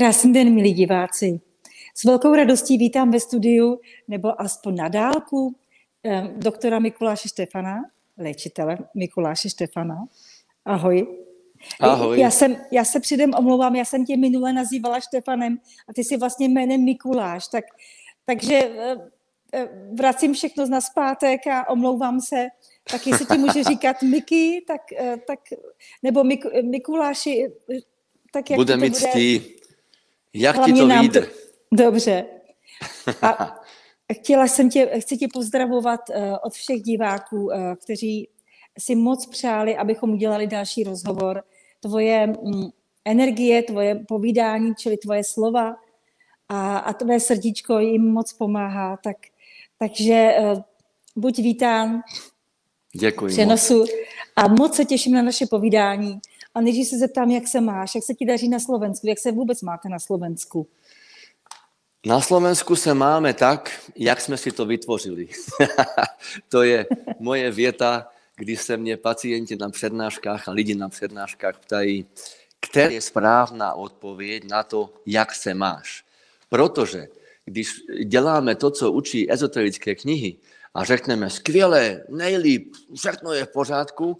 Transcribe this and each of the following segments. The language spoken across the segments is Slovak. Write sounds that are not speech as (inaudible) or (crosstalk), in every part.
Krásný den, milí diváci. S velkou radostí vítám ve studiu, nebo aspoň na dálku, eh, doktora Mikuláše Štefana, léčitele Mikuláše Štefana. Ahoj. Ahoj. Já, jsem, já se předem omlouvám, já jsem tě minule nazývala Štefanem a ty jsi vlastně jménem Mikuláš, tak, takže eh, eh, vracím všechno na zpátek a omlouvám se, tak jestli ti může říkat (laughs) Miky, tak, tak nebo Mik, Mikuláši, tak jak bude mi ctí. Jak Hlavně ti to nám vyjde? Dobře. A (laughs) chtěla jsem tě, chci tě pozdravovat uh, od všech diváků, uh, kteří si moc přáli, abychom udělali další rozhovor. Tvoje mm, energie, tvoje povídání, čili tvoje slova a, a tvoje srdíčko jim moc pomáhá. Tak, takže uh, buď vítán Děkuji moc. A moc se těším na naše povídání. A nejdřív se zeptám, jak se máš, jak se ti daří na Slovensku, jak se vůbec máte na Slovensku. Na Slovensku se máme tak, jak jsme si to vytvořili. (laughs) to je moje věta, když se mě pacienti na přednáškách a lidi na přednáškách ptají, která je správná odpověď na to, jak se máš. Protože když děláme to, co učí ezoterické knihy a řekneme skvěle, nejlíp, všechno je v pořádku,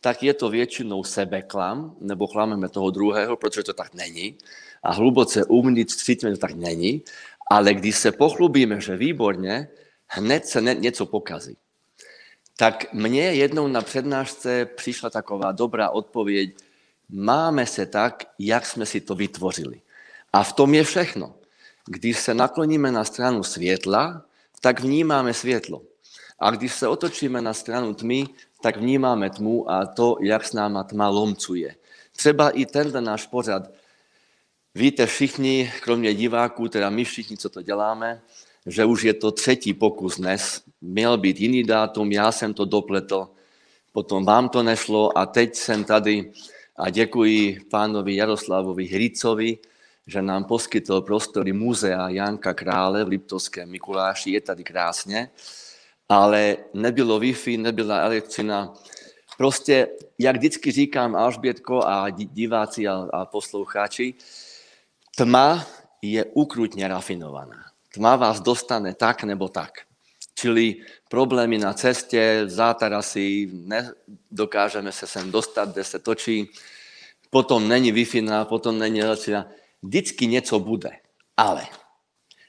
tak je to většinou sebeklam, nebo klameme toho druhého, protože to tak není. A hluboce uvnitř cítíme, že to tak není. Ale když se pochlubíme, že výborně, hned se něco pokazí. Tak mně jednou na přednášce přišla taková dobrá odpověď, máme se tak, jak jsme si to vytvořili. A v tom je všechno. Když se nakloníme na stranu světla, tak vnímáme světlo. A když se otočíme na stranu tmy, tak vnímáme tmu a to, jak s náma tma lomcuje. Třeba i tenhle náš pořad. Víte všichni, kromě diváků, teda my všichni, co to děláme, že už je to třetí pokus dnes. Měl být jiný dátum, já jsem to dopletl, potom vám to nešlo a teď jsem tady a děkuji pánovi Jaroslavovi Hricovi, že nám poskytl prostory muzea Janka Krále v Liptovském Mikuláši, je tady krásně ale nebylo Wi-Fi, nebyla elektřina. Prostě, jak vždycky říkám Alžbětko a diváci a, a poslouchači, tma je ukrutně rafinovaná. Tma vás dostane tak nebo tak. Čili problémy na cestě, zátarasy, nedokážeme se sem dostat, kde se točí, potom není Wi-Fi, potom není elektřina. Vždycky něco bude. Ale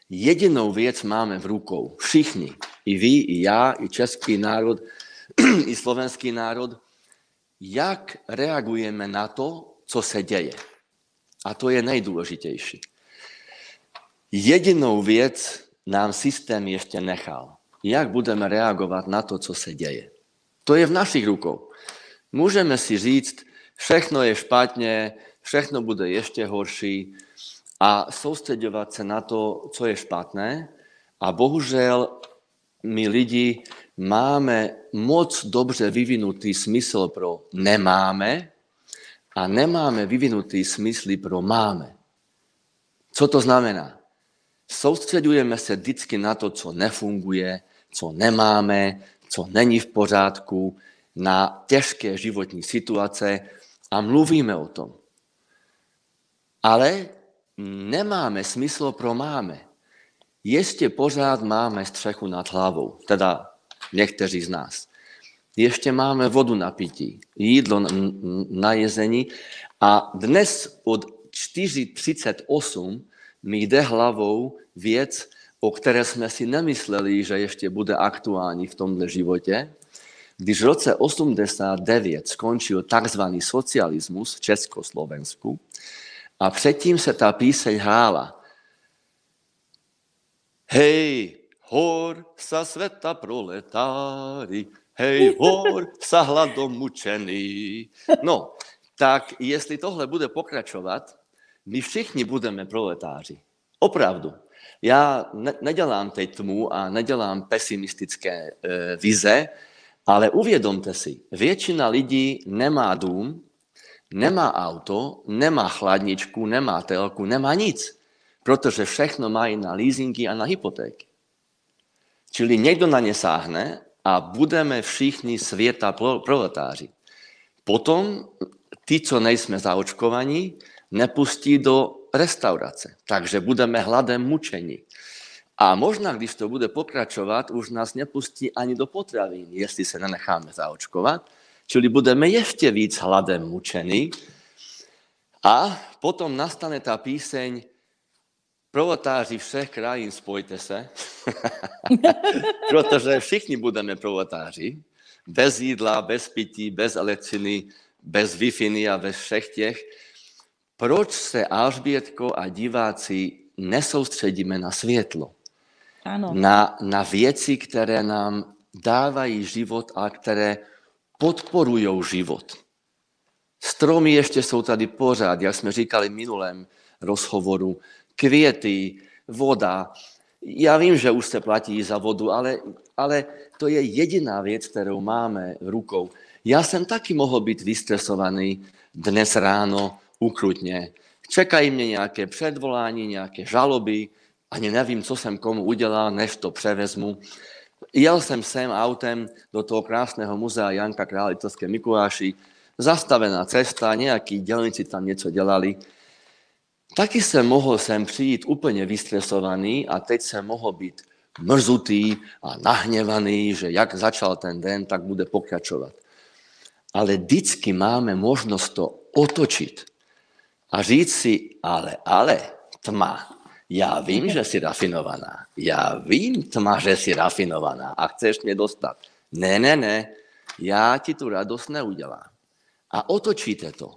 jedinou věc máme v rukou. Všichni. I vy, i já, i český národ, (clears throat) i slovenský národ. Jak reagujeme na to, co se děje? A to je nejdůležitější. Jedinou věc nám systém ještě nechal. Jak budeme reagovat na to, co se děje? To je v našich rukou. Můžeme si říct, všechno je špatně, všechno bude ještě horší, a soustředovat se na to, co je špatné. A bohužel my lidi máme moc dobře vyvinutý smysl pro nemáme a nemáme vyvinutý smysl pro máme. Co to znamená? Soustředujeme se vždycky na to, co nefunguje, co nemáme, co není v pořádku, na těžké životní situace a mluvíme o tom. Ale nemáme smysl pro máme. Ještě pořád máme střechu nad hlavou, teda někteří z nás. Ještě máme vodu na pití, jídlo na jezení a dnes od 4.38 mi jde hlavou věc, o které jsme si nemysleli, že ještě bude aktuální v tomhle životě. Když v roce 89 skončil takzvaný socialismus v Československu, a předtím se ta píseň hrála. Hej, hor sa sveta proletári, hej, hor sa hladom mučený. No, tak jestli tohle bude pokračovat, my všichni budeme proletáři. Opravdu. Já ne, nedělám teď tmu a nedělám pesimistické e, vize, ale uvědomte si, většina lidí nemá dům, nemá auto, nemá chladničku, nemá telku, nemá nic. Protože všechno mají na leasingy a na hypotéky. Čili někdo na ně sáhne a budeme všichni světa proletáři. Potom ty, co nejsme zaočkovaní, nepustí do restaurace. Takže budeme hladem mučení. A možná, když to bude pokračovat, už nás nepustí ani do potravín, jestli se nenecháme zaočkovat. Čili budeme ještě víc hladem mučení. A potom nastane ta píseň Provotáři všech krajín, spojte se, (laughs) protože všichni budeme provotáři, bez jídla, bez pití, bez elektřiny, bez wi a bez všech těch. Proč se Alžbětko a diváci nesoustředíme na světlo? Ano. Na, na věci, které nám dávají život a které podporují život. Stromy ještě jsou tady pořád, jak jsme říkali v minulém rozhovoru, květy, voda. Já vím, že už se platí za vodu, ale, ale to je jediná věc, kterou máme rukou. Já jsem taky mohl být vystresovaný dnes ráno ukrutně. Čekají mě nějaké předvolání, nějaké žaloby, ani nevím, co jsem komu udělal, než to převezmu. Jel jsem sem autem do toho krásného muzea Janka Králitovské Mikuláši, zastavená cesta, nějaký dělníci tam něco dělali. Taky jsem mohl sem přijít úplně vystresovaný a teď jsem mohl být mrzutý a nahněvaný, že jak začal ten den, tak bude pokračovat. Ale vždycky máme možnost to otočit a říct si, ale, ale, tma, já vím, že jsi rafinovaná. Já vím, tma, že jsi rafinovaná a chceš mě dostat. Ne, ne, ne, já ti tu radost neudělám. A otočíte to.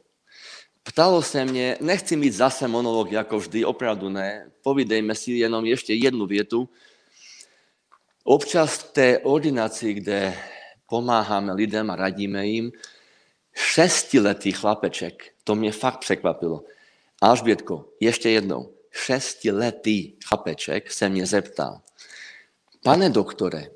Ptalo se mě, nechci mít zase monolog jako vždy, opravdu ne. Povídejme si jenom ještě jednu větu. Občas v té ordinaci, kde pomáháme lidem a radíme jim, šestiletý chlapeček, to mě fakt překvapilo. Alžbětko, ještě jednou, šestiletý chlapeček se mě zeptal, pane doktore,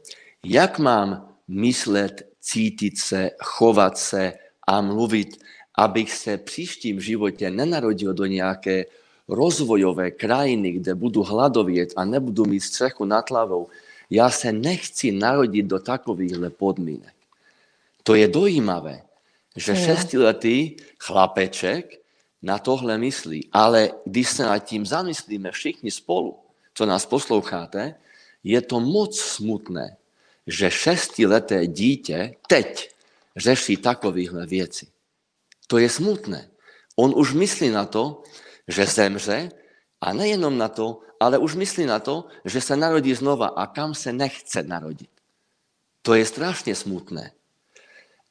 jak mám myslet, cítit se, chovat se a mluvit, abych se příštím životě nenarodil do nějaké rozvojové krajiny, kde budu hladovět a nebudu mít střechu nad hlavou. Já se nechci narodit do takovýchhle podmínek. To je dojímavé, že šestiletý chlapeček na tohle myslí. Ale když se nad tím zamyslíme všichni spolu, co nás posloucháte, je to moc smutné, že šestileté dítě teď řeší takovýchhle věci. To je smutné. On už myslí na to, že zemře a nejenom na to, ale už myslí na to, že se narodí znova a kam se nechce narodit. To je strašně smutné.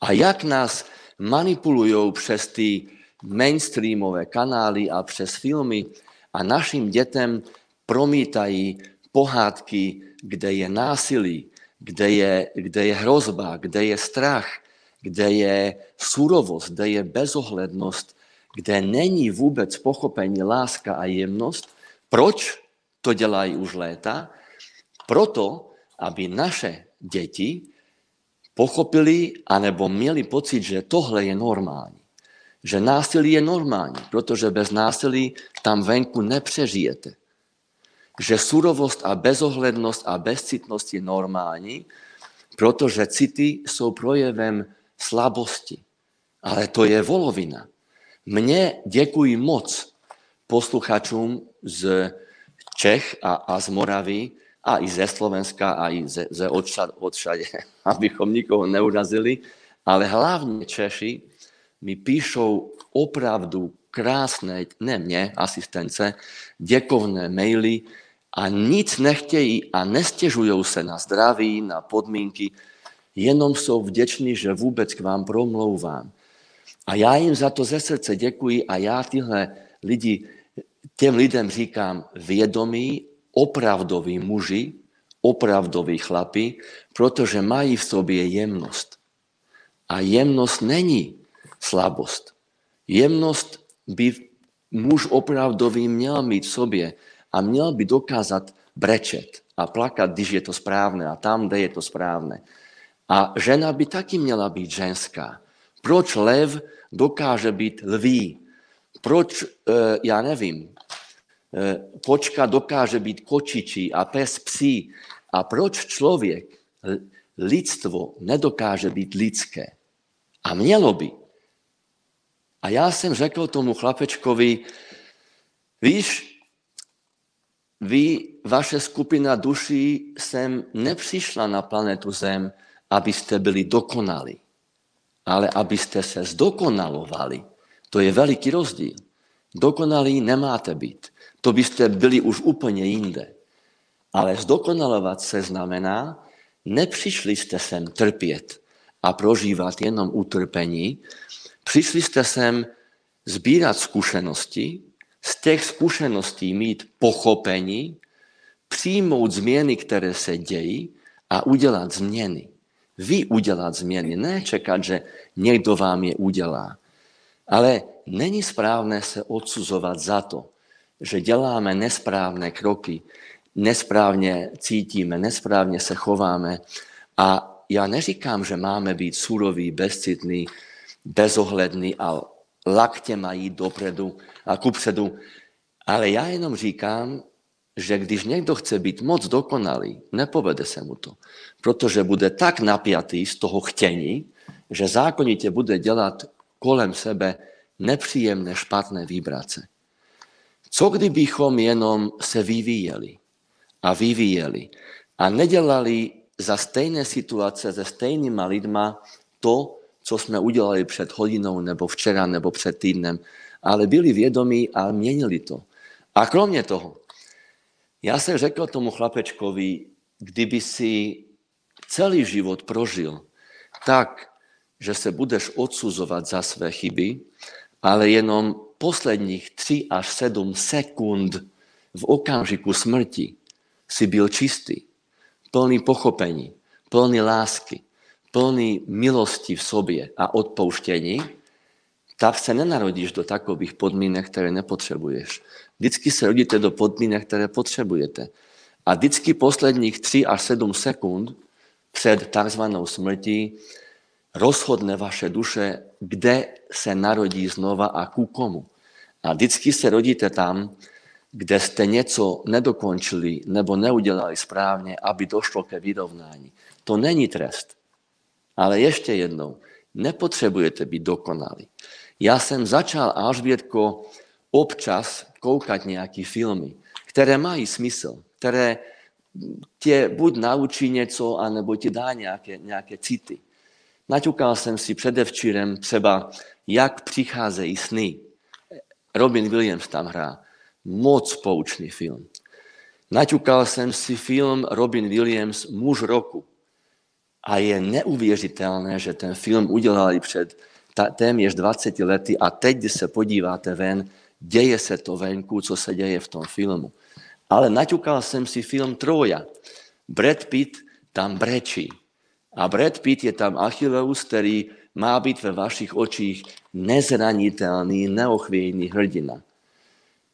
A jak nás manipulují přes ty mainstreamové kanály a přes filmy a našim dětem promítají pohádky, kde je násilí, kde je, kde je hrozba, kde je strach, kde je surovost, kde je bezohlednost, kde není vůbec pochopení láska a jemnost. Proč to dělají už léta? Proto, aby naše děti pochopili anebo měli pocit, že tohle je normální. Že násilí je normální, protože bez násilí tam venku nepřežijete. Že surovost a bezohlednost a bezcitnost je normální, protože city jsou projevem slabosti. Ale to je volovina. Mne děkuji moc posluchačům z Čech a, a z Moravy, a i ze Slovenska, a i ze, ze odšad, odšade, (laughs) abychom nikoho neurazili, ale hlavne Češi mi píšou opravdu krásne, ne mne, asistence, děkovné maily a nic nechtějí a nestěžují se na zdraví, na podmínky, jenom jsou vděční, že vůbec k vám promlouvám. A já jim za to ze srdce děkuji a já tyhle lidi, těm lidem říkám vědomí, opravdoví muži, opravdoví chlapi, protože mají v sobě jemnost. A jemnost není slabost. Jemnost by muž opravdový měl mít v sobě a měl by dokázat brečet a plakat, když je to správné a tam, kde je to správné. A žena by taky měla být ženská. Proč lev dokáže být lví? Proč, eh, já nevím, kočka eh, dokáže být kočičí a pes psí. A proč člověk, lidstvo nedokáže být lidské? A mělo by. A já jsem řekl tomu chlapečkovi, Víš, vy, vaše skupina duší sem nepřišla na planetu Zem, aby ste byli dokonali, ale aby ste sa zdokonalovali. To je veľký rozdiel. Dokonalí nemáte byť. To by ste byli už úplne inde. Ale zdokonalovať sa znamená, nepřišli ste sem trpieť a prožívať jenom utrpení, přišli ste sem zbírať skúsenosti, z těch skúseností mít pochopení, přijmout změny, které se dějí a udělat změny. Vy udělat změny, ne čekat, že někdo vám je udělá. Ale není správné se odsuzovat za to, že děláme nesprávné kroky, nesprávně cítíme, nesprávně se chováme. A já neříkám, že máme být suroví, bezcitní, bezohlední a lakte mají dopredu a kupředu. Ale já jenom říkám, že když někdo chce být moc dokonalý, nepovede se mu to. Protože bude tak napjatý z toho chtění, že zákonitě bude dělat kolem sebe nepříjemné, špatné vibrace. Co kdybychom jenom se vyvíjeli a vyvíjeli a nedělali za stejné situace se stejnýma lidma to, co jsme udělali před hodinou, nebo včera, nebo před týdnem, ale byli vědomí a měnili to. A kromě toho, já jsem řekl tomu chlapečkovi, kdyby si celý život prožil tak, že se budeš odsuzovat za své chyby, ale jenom posledních 3 až 7 sekund v okamžiku smrti si byl čistý, plný pochopení, plný lásky, plný milosti v sobě a odpouštění, tak se nenarodíš do takových podmínek, které nepotřebuješ. Vždycky se rodíte do podmínek, které potřebujete. A vždycky posledních 3 až 7 sekund před takzvanou smrtí rozhodne vaše duše, kde se narodí znova a ku komu. A vždycky se rodíte tam, kde jste něco nedokončili nebo neudělali správně, aby došlo ke vyrovnání. To není trest. Ale ešte jednou, nepotrebujete byť dokonalí. Ja som začal, Alžbietko, občas koukať nejaké filmy, ktoré majú smysl, ktoré tie buď naučí niečo, anebo ti dá nejaké, nejaké city. Naťukal som si předevčírem třeba, jak přicházejí sny. Robin Williams tam hrá. Moc poučný film. Naťukal som si film Robin Williams Muž roku. A je neuvěřitelné, že ten film udělali před téměř 20 lety a teď, když se podíváte ven, děje se to venku, co se děje v tom filmu. Ale naťukal jsem si film Troja. Brad Pitt tam brečí. A Brad Pitt je tam Achilleus, který má být ve vašich očích nezranitelný, neochvějný hrdina.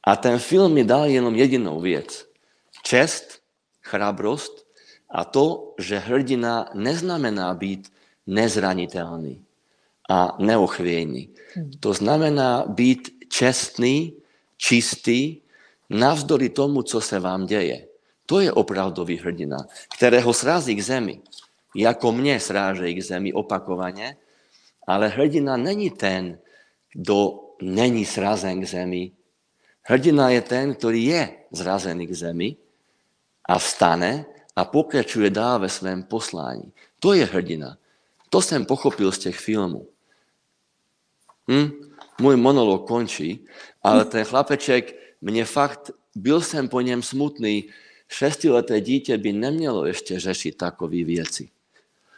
A ten film mi dal jenom jedinou věc. Čest, chrabrost a to, že hrdina neznamená byť nezraniteľný a neochviejný. Hmm. To znamená byť čestný, čistý, navzdory tomu, co se vám deje. To je opravdový hrdina, ktorého srazí k zemi. Jako mne sráže k zemi opakovane, ale hrdina není ten, kdo není srazen k zemi. Hrdina je ten, ktorý je zrazený k zemi a vstane a pokračuje dál ve svém poslání. To je hrdina. To jsem pochopil z těch filmů. Hm? Můj monolog končí, ale ten chlapeček, mne fakt, byl jsem po něm smutný, šestileté dítě by nemělo ještě řešit takové věci.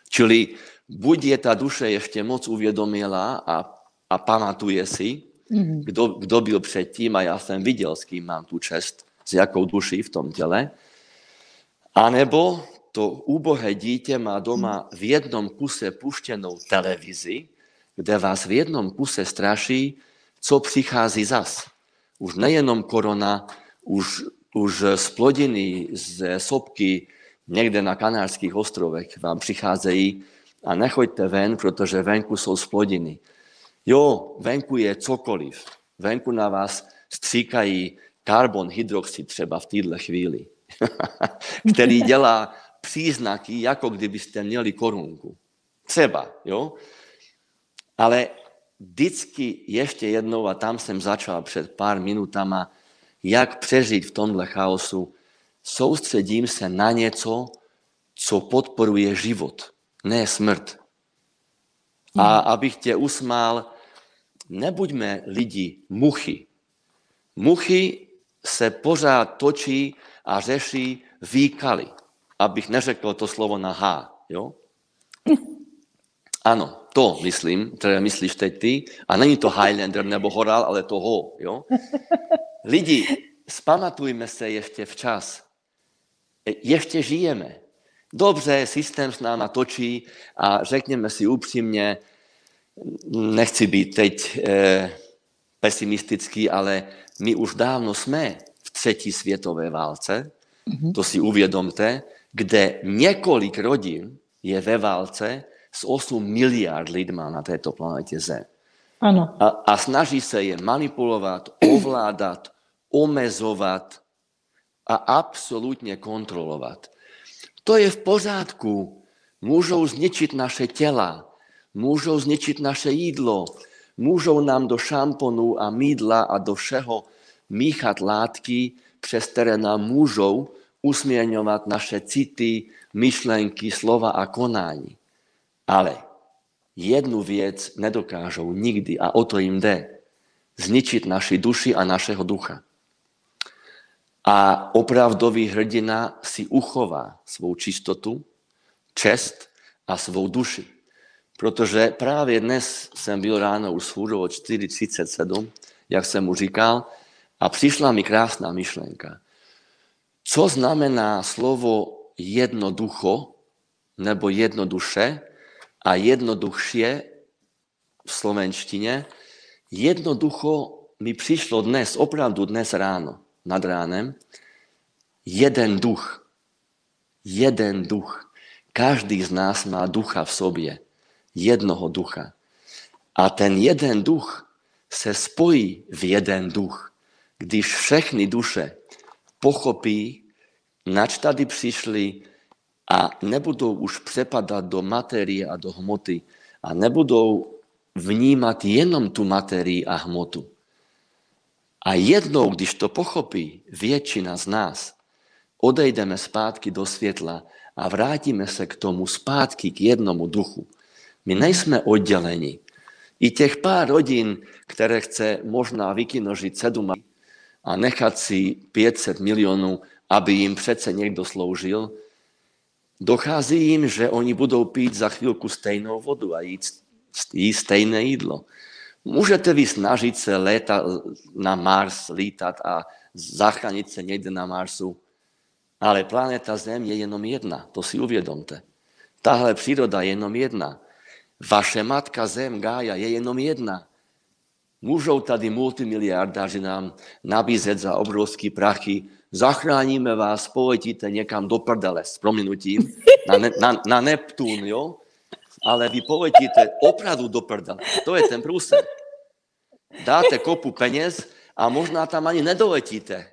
Čili buď je ta duše ještě moc uvědomila a, a pamatuje si, kdo, kdo byl předtím a já jsem viděl, s kým mám tu čest, s jakou duší v tom těle, a nebo to úbohé dítě má doma v jednom kuse puštěnou televizi, kde vás v jednom kuse straší, co přichází zas. Už nejenom korona, už, už splodiny z sopky někde na Kanárských ostrovech vám přicházejí a nechoďte ven, protože venku jsou splodiny. Jo, venku je cokoliv. Venku na vás stříkají karbon, hydroxid třeba v této chvíli. (laughs) který dělá příznaky, jako kdybyste měli korunku. Třeba, jo? Ale vždycky ještě jednou, a tam jsem začal před pár minutama, jak přežiť v tomhle chaosu, soustředím se na něco, co podporuje život, ne smrt. A abych tě usmál, nebuďme lidi muchy. Muchy se pořád točí a řeší výkaly. Abych neřekl to slovo na H. Jo? Ano, to myslím, které myslíš teď ty. A není to Highlander nebo Horal, ale to ho. Jo? Lidi, spamatujme se ještě včas. Ještě žijeme. Dobře, systém s náma točí a řekněme si upřímně, nechci být teď eh, pesimistický, ale my už dávno jsme třetí světové válce, mm-hmm. to si uvědomte, kde několik rodin je ve válce s 8 miliard lidma na této planetě Zem. Ano. A, a snaží se je manipulovat, ovládat, omezovat a absolutně kontrolovat. To je v pořádku. Můžou zničit naše těla, můžou zničit naše jídlo, můžou nám do šamponu a mídla a do všeho míchat látky, přes které nám můžou usměrňovat naše city, myšlenky, slova a konání. Ale jednu věc nedokážou nikdy a o to jim jde. Zničit naši duši a našeho ducha. A opravdový hrdina si uchová svou čistotu, čest a svou duši. Protože právě dnes jsem byl ráno už schůdou od 4.37, jak jsem mu říkal, a přišla mi krásná myšlenka. Co znamená slovo jednoducho nebo jednoduše a jednoduchšie v slovenštině? Jednoducho mi přišlo dnes, opravdu dnes ráno, nad ránem, jeden duch. Jeden duch. Každý z nás má ducha v sobě. Jednoho ducha. A ten jeden duch se spojí v jeden duch. Když všechny duše pochopí, nač tady přišli a nebudou už přepadat do materie a do hmoty a nebudou vnímat jenom tu materii a hmotu. A jednou, když to pochopí většina z nás, odejdeme zpátky do světla a vrátíme se k tomu zpátky, k jednomu duchu. My nejsme odděleni. I těch pár rodin, které chce možná vykinožit sedm a nechat si 500 milionů, aby jim přece někdo sloužil, dochází jim, že oni budou pít za chvíľku stejnou vodu a jíst, jíst stejné jídlo. Můžete vy snažit se létat na Mars, lítat a zachránit se někde na Marsu, ale planeta Zem je jenom jedna, to si uvědomte. Tahle příroda je jenom jedna. Vaše matka Zem, Gája, je jenom jedna. Můžou tady multimiliardáři nám nabízet za obrovské prachy, zachráníme vás, poletíte někam do prdele s prominutím na, ne, na, na Neptún, jo? Ale vy poletíte opravdu do prdele. To je ten prúser. Dáte kopu peněz a možná tam ani nedoletíte.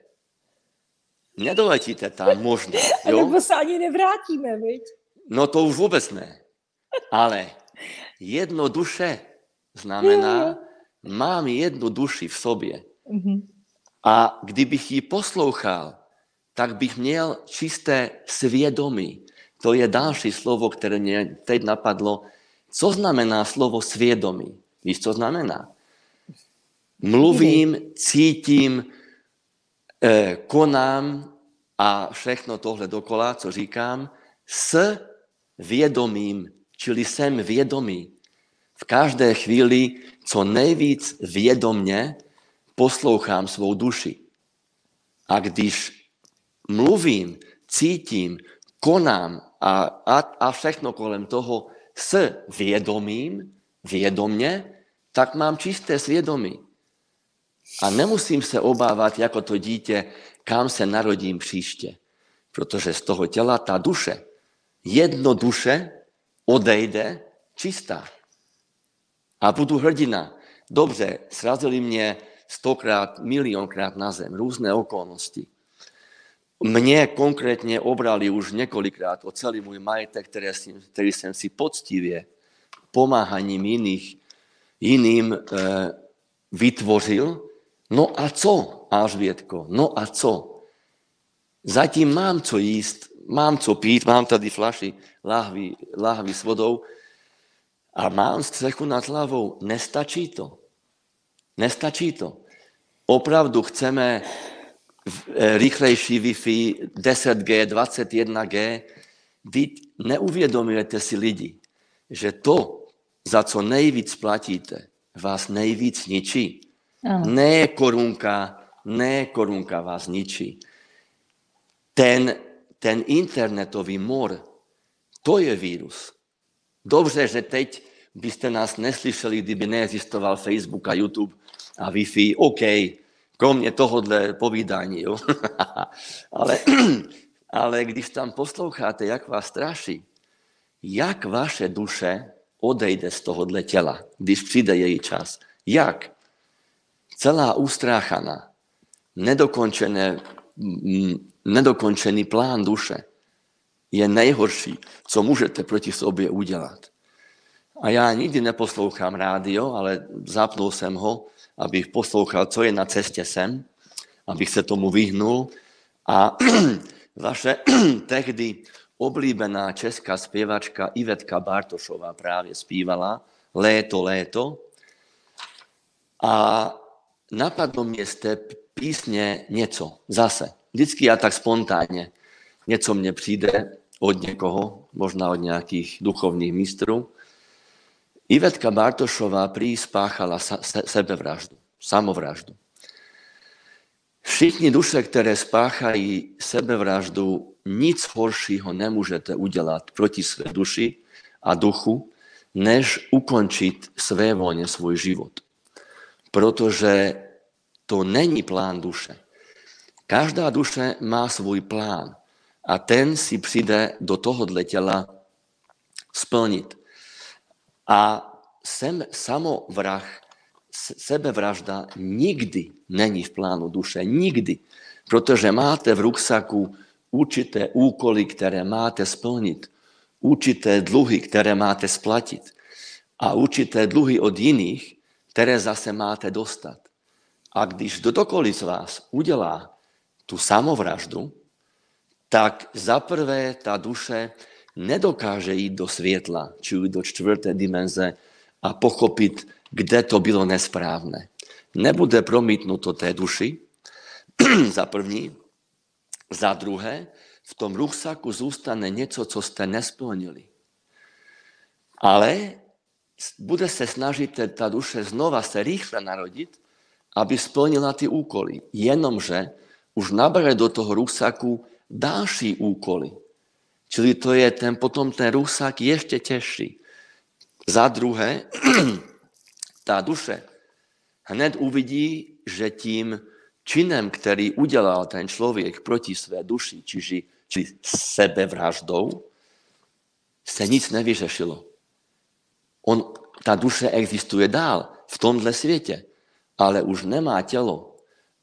Nedoletíte tam možná, jo? Nebo se ani nevrátíme, viď? No to už vůbec ne. Ale jedno duše znamená, mám jednu duši v sobě. A kdybych ji poslouchal, tak bych měl čisté svědomí. To je další slovo, které mě teď napadlo. Co znamená slovo svědomí? Víš, co znamená? Mluvím, cítím, eh, konám a všechno tohle dokola, co říkám, s vědomím, čili jsem vědomý. V každé chvíli co nejvíc vědomně poslouchám svou duši. A když mluvím, cítím, konám a, a, a všechno kolem toho s vědomím, vědomně, tak mám čisté svědomí. A nemusím se obávat jako to dítě, kam se narodím příště. Protože z toho těla ta duše, jedno duše odejde čistá. A budu hrdina. Dobře, srazili mě stokrát, milionkrát na zem, různé okolnosti. Mně konkrétně obrali už několikrát o celý můj majetek, který jsem si poctivě pomáhaním jiných, jiným e, vytvořil No a co, Alžbětko, no a co? Zatím mám co jíst, mám co pít, mám tady flaši lahvy, lahvy s vodou a mám střechu nad hlavou. Nestačí to. Nestačí to. Opravdu chceme e, rýchlejší Wi-Fi 10G, 21G. Vy neuvědomujete si lidi, že to, za co nejvíc platíte, vás nejvíc ničí. Ano. Ne korunka, ne korunka vás ničí. Ten, ten internetový mor, to je vírus. Dobře, že teď byste nás neslyšeli, kdyby neexistoval Facebook a YouTube a Wi-Fi. OK, kromě tohohle povídání, jo. (laughs) ale, (clears throat) ale když tam posloucháte, jak vás straší, jak vaše duše odejde z tohohle těla, když přijde její čas. Jak? Celá ustráchaná, nedokončené, nedokončený plán duše je nejhorší, co můžete proti sobě udělat. A já nikdy neposlouchám rádio, ale zapnul jsem ho, abych poslouchal, co je na cestě sem, abych se tomu vyhnul. A (clears throat) vaše (clears throat) tehdy oblíbená česká zpěvačka Ivetka Bartošová právě zpívala Léto, léto. A napadlo mě z té písně něco, zase. Vždycky já tak spontánně. Něco mně přijde od někoho, možná od nějakých duchovních mistrů. Ivetka Bartošová prý spáchala sebevraždu, samovraždu. Všichni duše, které spáchají sebevraždu, nic horšího nemůžete udělat proti své duši a duchu, než ukončit své volně svůj život. Protože to není plán duše. Každá duše má svůj plán a ten si přijde do tohohle těla splnit. A sem, samovrah, sebevražda nikdy není v plánu duše. Nikdy. Protože máte v ruksaku určité úkoly, které máte splnit, určité dluhy, které máte splatit a určité dluhy od jiných, které zase máte dostat. A když kdokoliv z vás udělá tu samovraždu, tak zaprvé ta duše nedokáže jít do světla, či do čtvrté dimenze a pochopit, kde to bylo nesprávné. Nebude promítnuto té duši, (clears throat) za první, za druhé, v tom ruksaku zůstane něco, co jste nesplnili. Ale bude se snažit ta duše znova se rýchle narodit, aby splnila ty úkoly. Jenomže už nabere do toho ruksaku další úkoly. Čili to je ten, potom ten ruksak ještě těžší. Za druhé, (clears throat) ta duše hned uvidí, že tím činem, který udělal ten člověk proti své duši, čiže, či sebevraždou, se nic nevyřešilo. On, ta duše existuje dál v tomhle světě, ale už nemá tělo,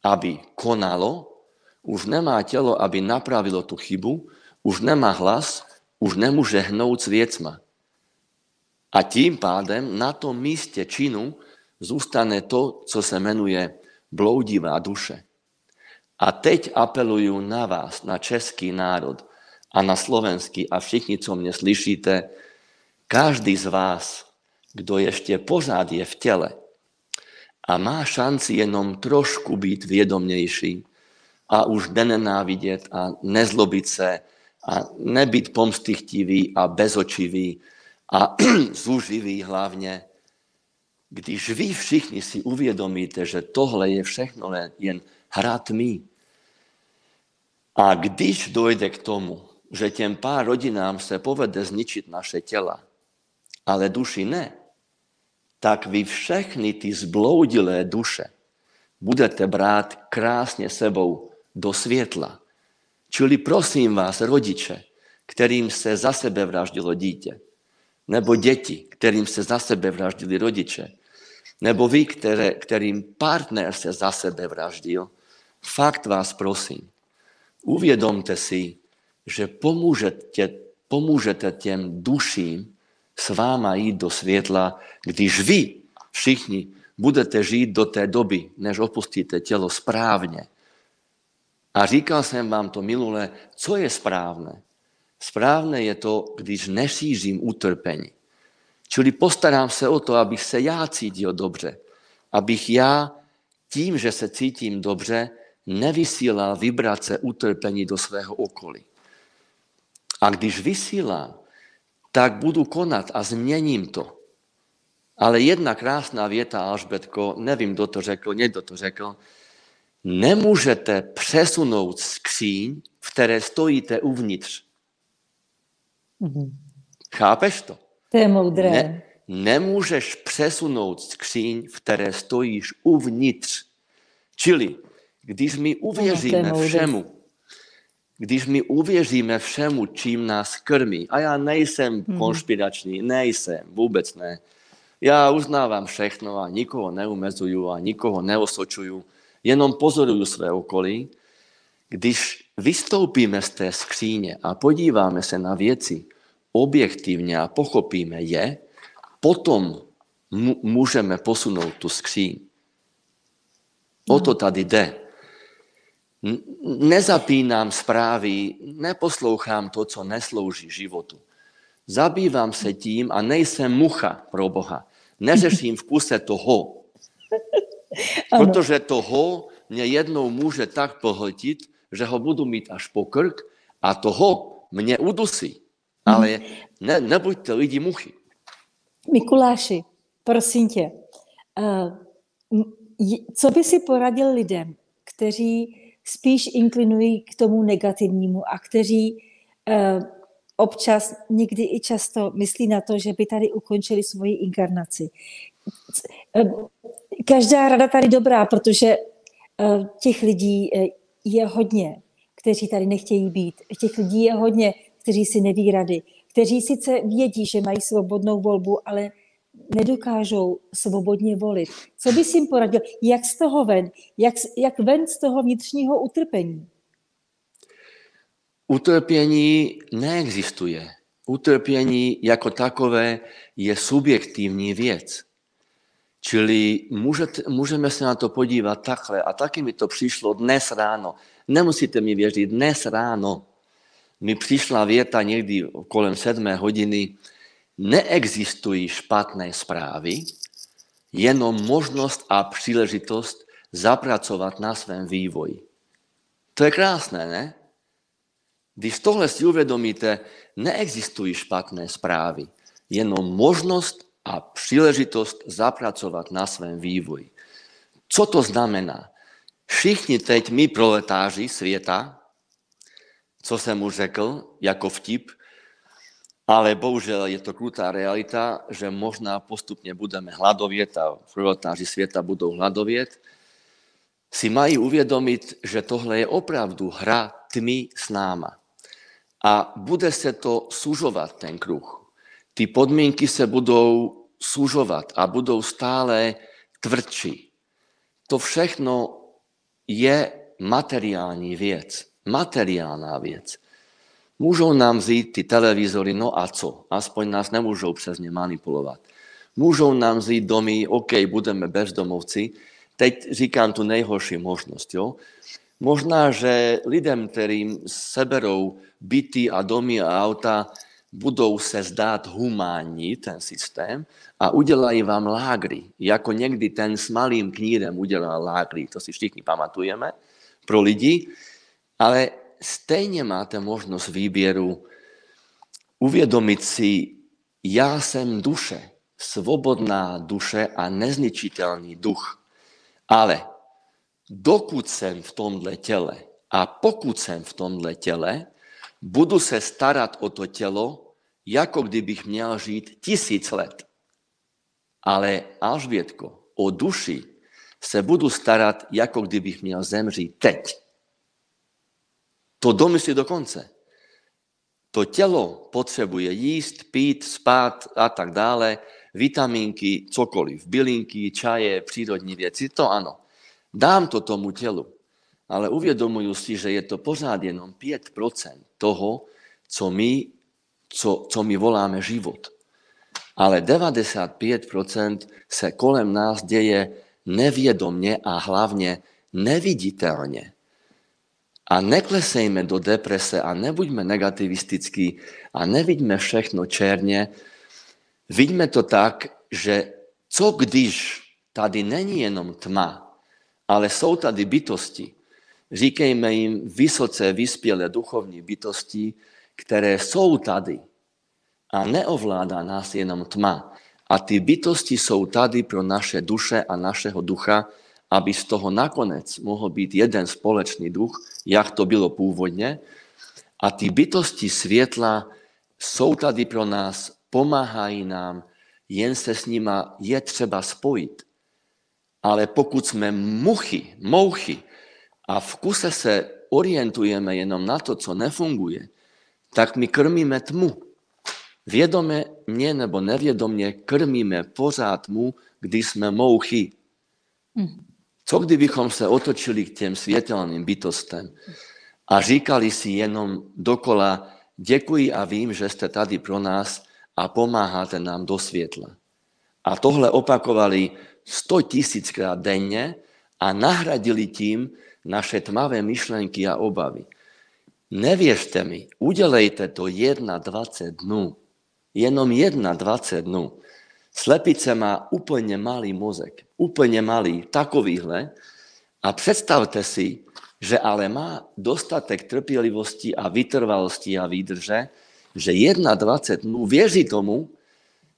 aby konalo, už nemá tělo, aby napravilo tu chybu, už nemá hlas, už nemůže hnout s. A tím pádem na tom místě činu zůstane to, co se jmenuje bloudivá duše. A teď apeluju na vás, na český národ a na slovenský a všichni, co mě slyšíte, každý z vás, kdo ještě pořád je v těle a má šanci jenom trošku být vědomější a už nenenávidět a nezlobit se a nebyt pomstychtivý a bezočivý a (clears throat) zúživý hlavně, když vy všichni si uvědomíte, že tohle je všechno jen hra tmy. A když dojde k tomu, že těm pár rodinám se povede zničit naše těla, ale duši ne, tak vy všechny ty zbloudilé duše budete brát krásně sebou do světla. Čili prosím vás, rodiče, kterým se za sebe vraždilo dítě, nebo děti, kterým se za sebe vraždili rodiče, nebo vy, které, kterým partner se za sebe vraždil, fakt vás prosím, uvědomte si, že pomůžete, pomůžete těm duším s váma jít do světla, když vy všichni budete žiť do té doby, než opustíte tělo správně. A říkal jsem vám to minule, co je správné? Správné je to, když nešířím utrpení. Čili postarám se o to, abych se já cítil dobře. Abych já tím, že se cítím dobře, nevysílal vibrace utrpení do svého okolí. A když vysílám, tak budu konat a změním to. Ale jedna krásná věta, Alžbetko, nevím, kdo to řekl, někdo to řekl, nemůžete přesunout skříň, v které stojíte uvnitř. Mm-hmm. Chápeš to? To je moudré. Ne, nemůžeš přesunout skříň, v které stojíš uvnitř. Čili, když my uvěříme no, všemu, když my uvěříme všemu, čím nás krmí, a já nejsem mm-hmm. konšpirační, nejsem, vůbec ne, já uznávám všechno a nikoho neumezuju a nikoho neosočuju, jenom pozoruju své okolí. Když vystoupíme z té skříně a podíváme se na věci objektivně a pochopíme je, potom můžeme posunout tu skříň. O to tady jde. Nezapínám zprávy, neposlouchám to, co neslouží životu. Zabývám se tím a nejsem mucha pro Boha. Neřeším v kuse toho. Protože toho mě jednou může tak pohltit, že ho budu mít až po krk a toho mě udusí. Ale ne, nebuďte lidi muchy. Mikuláši, prosím tě, uh, co by si poradil lidem, kteří spíš inklinují k tomu negativnímu a kteří uh, občas, někdy i často myslí na to, že by tady ukončili svoji inkarnaci. Každá rada tady dobrá, protože těch lidí je hodně, kteří tady nechtějí být. Těch lidí je hodně, kteří si neví rady, kteří sice vědí, že mají svobodnou volbu, ale nedokážou svobodně volit. Co bys jim poradil? Jak z toho ven? Jak, jak ven z toho vnitřního utrpení? Utrpení neexistuje. Utrpení jako takové je subjektivní věc. Čili můžete, můžeme se na to podívat takhle. A taky mi to přišlo dnes ráno. Nemusíte mi věřit, dnes ráno mi přišla věta někdy kolem sedmé hodiny. Neexistují špatné zprávy, jenom možnost a příležitost zapracovat na svém vývoji. To je krásné, ne? Když tohle si uvědomíte, neexistují špatné zprávy, jenom možnost a příležitost zapracovat na svém vývoji. Co to znamená? Všichni teď my proletáři světa, co jsem už řekl, jako vtip, ale bohužel je to krutá realita, že možná postupně budeme hladovět a proletáři světa budou hladovět, si mají uvědomit, že tohle je opravdu hra tmy s náma a bude se to sužovat, ten kruh. Ty podmínky se budou sužovat a budou stále tvrdší. To všechno je materiální věc, materiálná věc. Můžou nám vzít ty televizory, no a co? Aspoň nás nemůžou přes ně manipulovat. Můžou nám vzít domy, OK, budeme bezdomovci. Teď říkám tu nejhorší možnost, jo? Možná, že lidem, kterým seberou byty a domy a auta, budou se zdát humánní, ten systém, a udělají vám lágry, jako někdy ten s malým knírem udělal lágry, to si všichni pamatujeme, pro lidi, ale stejně máte možnost výběru uvědomit si, já jsem duše, svobodná duše a nezničitelný duch. Ale dokud jsem v tomhle těle a pokud jsem v tomhle těle, budu se starat o to tělo, jako kdybych měl žít tisíc let. Ale Alžbětko, o duši se budu starat, jako kdybych měl zemřít teď. To domyslí do konce. To tělo potřebuje jíst, pít, spát a tak dále, vitamínky, cokoliv, bylinky, čaje, přírodní věci, to ano. Dám to tomu tělu, ale uvědomuju si, že je to pořád jenom 5% toho, co my, co, co my voláme život. ale 95% se kolem nás deje neviedomne a hlavne neviditeľne. A neklesejme do deprese a nebuďme negativistickí a nevidíme všechno černe. Vidíme to tak, že co když tady není jenom tma, ale jsou tady bytosti. Říkejme jim vysoce vyspělé duchovní bytosti, které jsou tady. A neovládá nás jenom tma. A ty bytosti jsou tady pro naše duše a našeho ducha, aby z toho nakonec mohol byť jeden společný duch, jak to bylo původně. A ty bytosti světla jsou tady pro nás, pomáhají nám, jen se s nima je třeba spojit. Ale pokud jsme muchy, mouchy a v kuse se orientujeme jenom na to, co nefunguje, tak my krmíme tmu. Vědomě nebo nevědomě krmíme pořád tmu, když jsme mouchy. Hmm. Co kdybychom se otočili k těm světelným bytostem a říkali si jenom dokola, děkuji a vím, že jste tady pro nás a pomáháte nám do světla. A tohle opakovali 100 tisíckrát denne a nahradili tím naše tmavé myšlenky a obavy. Nevěřte mi, udělejte to 21 dnů. Jenom 21 dnů. Slepice má úplně malý mozek, úplně malý, takovýhle. A představte si, že ale má dostatek trpělivosti a vytrvalosti a výdrže, že 21 dnů věří tomu,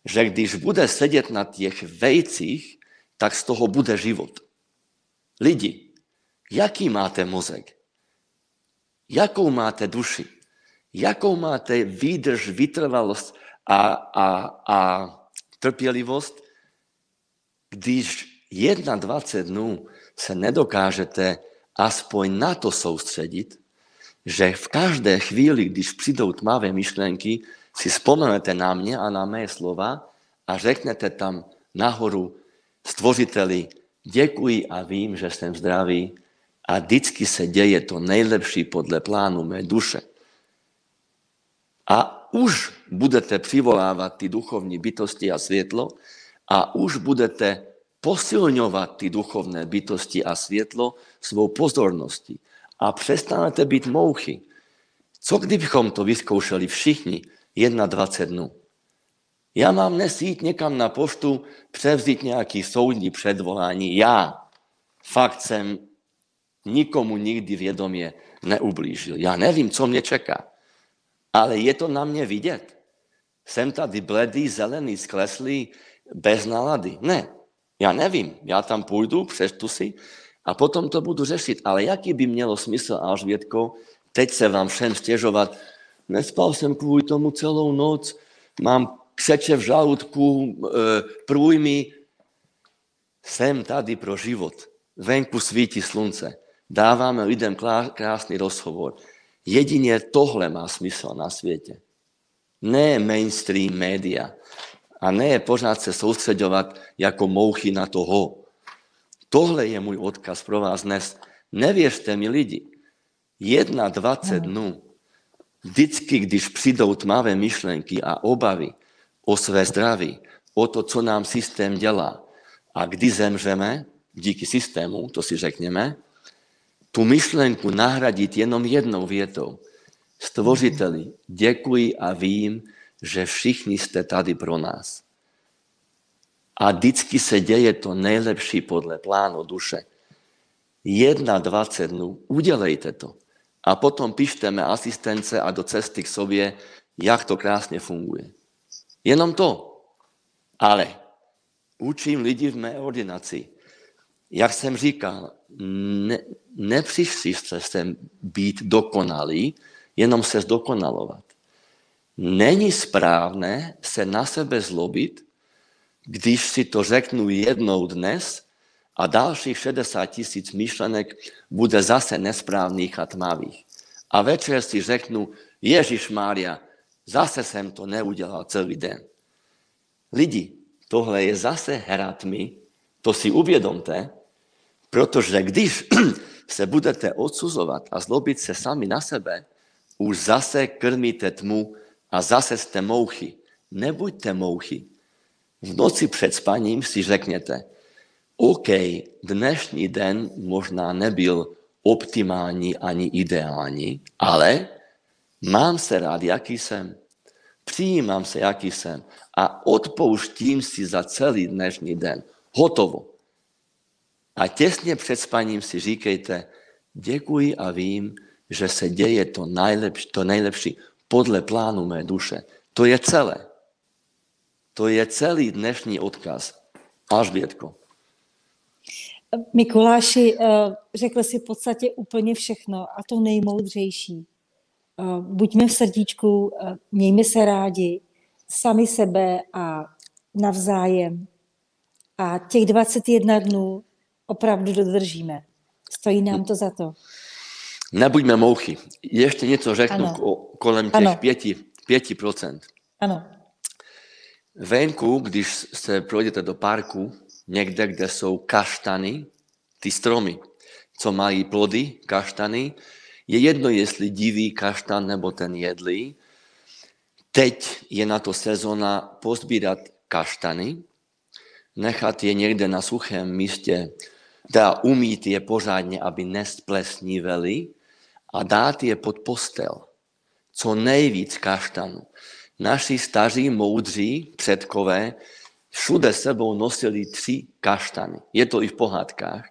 že když bude sedět na těch vejcích, tak z toho bude život. Lidi, jaký máte mozek? Jakou máte duši? Jakou máte výdrž, vytrvalosť a, a, a trpělivost, když 21 dnů se nedokážete aspoň na to soustředit, že v každé chvíli, když přijdou tmavé myšlenky, si vzpomenete na mě a na mé slova a řeknete tam nahoru stvořiteli, děkuji a vím, že jsem zdravý a vždycky se děje to nejlepší podle plánu mé duše. A už budete přivolávat ty duchovní bytosti a světlo a už budete posilňovat ty duchovné bytosti a světlo svou pozorností. A přestanete být mouchy. Co kdybychom to vyzkoušeli všichni 21 dnů? Já mám dnes jít někam na poštu, převzít nějaký soudní předvolání. Já fakt jsem nikomu nikdy vědomě neublížil. Já nevím, co mě čeká. Ale je to na mě vidět. Jsem tady bledý, zelený, skleslý, bez nálady. Ne, já nevím. Já tam půjdu, přečtu si a potom to budu řešit. Ale jaký by mělo smysl, Alžbětko, teď se vám všem stěžovat, nespal jsem kvůli tomu celou noc, mám křeče v žalúdku, e, průjmy. Jsem tady pro život. Venku svítí slunce. Dáváme lidem krásný rozhovor. Jedině tohle má smysl na světě. Ne mainstream média. A ne pořád se soustředovat jako mouchy na toho. Tohle je můj odkaz pro vás dnes. Nevěřte mi lidi. Jedna, dvacet dnů, vždycky, když přijdou tmavé myšlenky a obavy o své zdraví, o to, co nám systém dělá, a kdy zemřeme, díky systému, to si řekněme, tu myšlenku nahradit jenom jednou větou. Stvořiteli, děkuji a vím, že všichni jste tady pro nás. A vždycky se děje to nejlepší podle plánu duše. Jedna, dvacet dnů, udělejte to. A potom pišteme asistence a do cesty k sobě, jak to krásně funguje. Jenom to. Ale učím lidi v mé ordinaci. Jak jsem říkal, ne, nepřišli jste sem být dokonalí, jenom se zdokonalovat. Není správné se na sebe zlobit, když si to řeknu jednou dnes a dalších 60 tisíc myšlenek bude zase nesprávných a tmavých. A večer si řeknu, Ježíš Mária, zase jsem to neudělal celý den. Lidi, tohle je zase hra to si uvědomte, protože když se budete odsuzovat a zlobit se sami na sebe, už zase krmíte tmu a zase jste mouchy. Nebuďte mouchy. v noci před spaním si řekněte, OK, dnešní den možná nebyl optimální ani ideální, ale mám se rád, jaký jsem. Přijímám se, jaký jsem. A odpouštím si za celý dnešní den. Hotovo. A těsně před spaním si říkejte, děkuji a vím, že se děje to nejlepší, to nejlepší podle plánu mé duše. To je celé. To je celý dnešní odkaz. Až větko. Mikuláši, eh, řekl si v podstatě úplně všechno a to nejmoudřejší. Eh, buďme v srdíčku, eh, mějme se rádi, sami sebe a navzájem. A těch 21 dnů opravdu dodržíme. Stojí nám to za to. Nebuďme mouchy. Ještě něco řeknu ano. kolem těch ano. 5, 5%. Ano. Venku, když se projdete do parku, někde, kde jsou kaštany, ty stromy, co mají plody, kaštany, je jedno, jestli divý kaštan nebo ten jedlý. Teď je na to sezóna pozbírat kaštany, nechat je někde na suchém místě, teda umít je pořádně, aby nesplesníveli a dát je pod postel. Co nejvíc kaštanů. Naši staří moudří předkové všude sebou nosili tři kaštany. Je to i v pohádkách.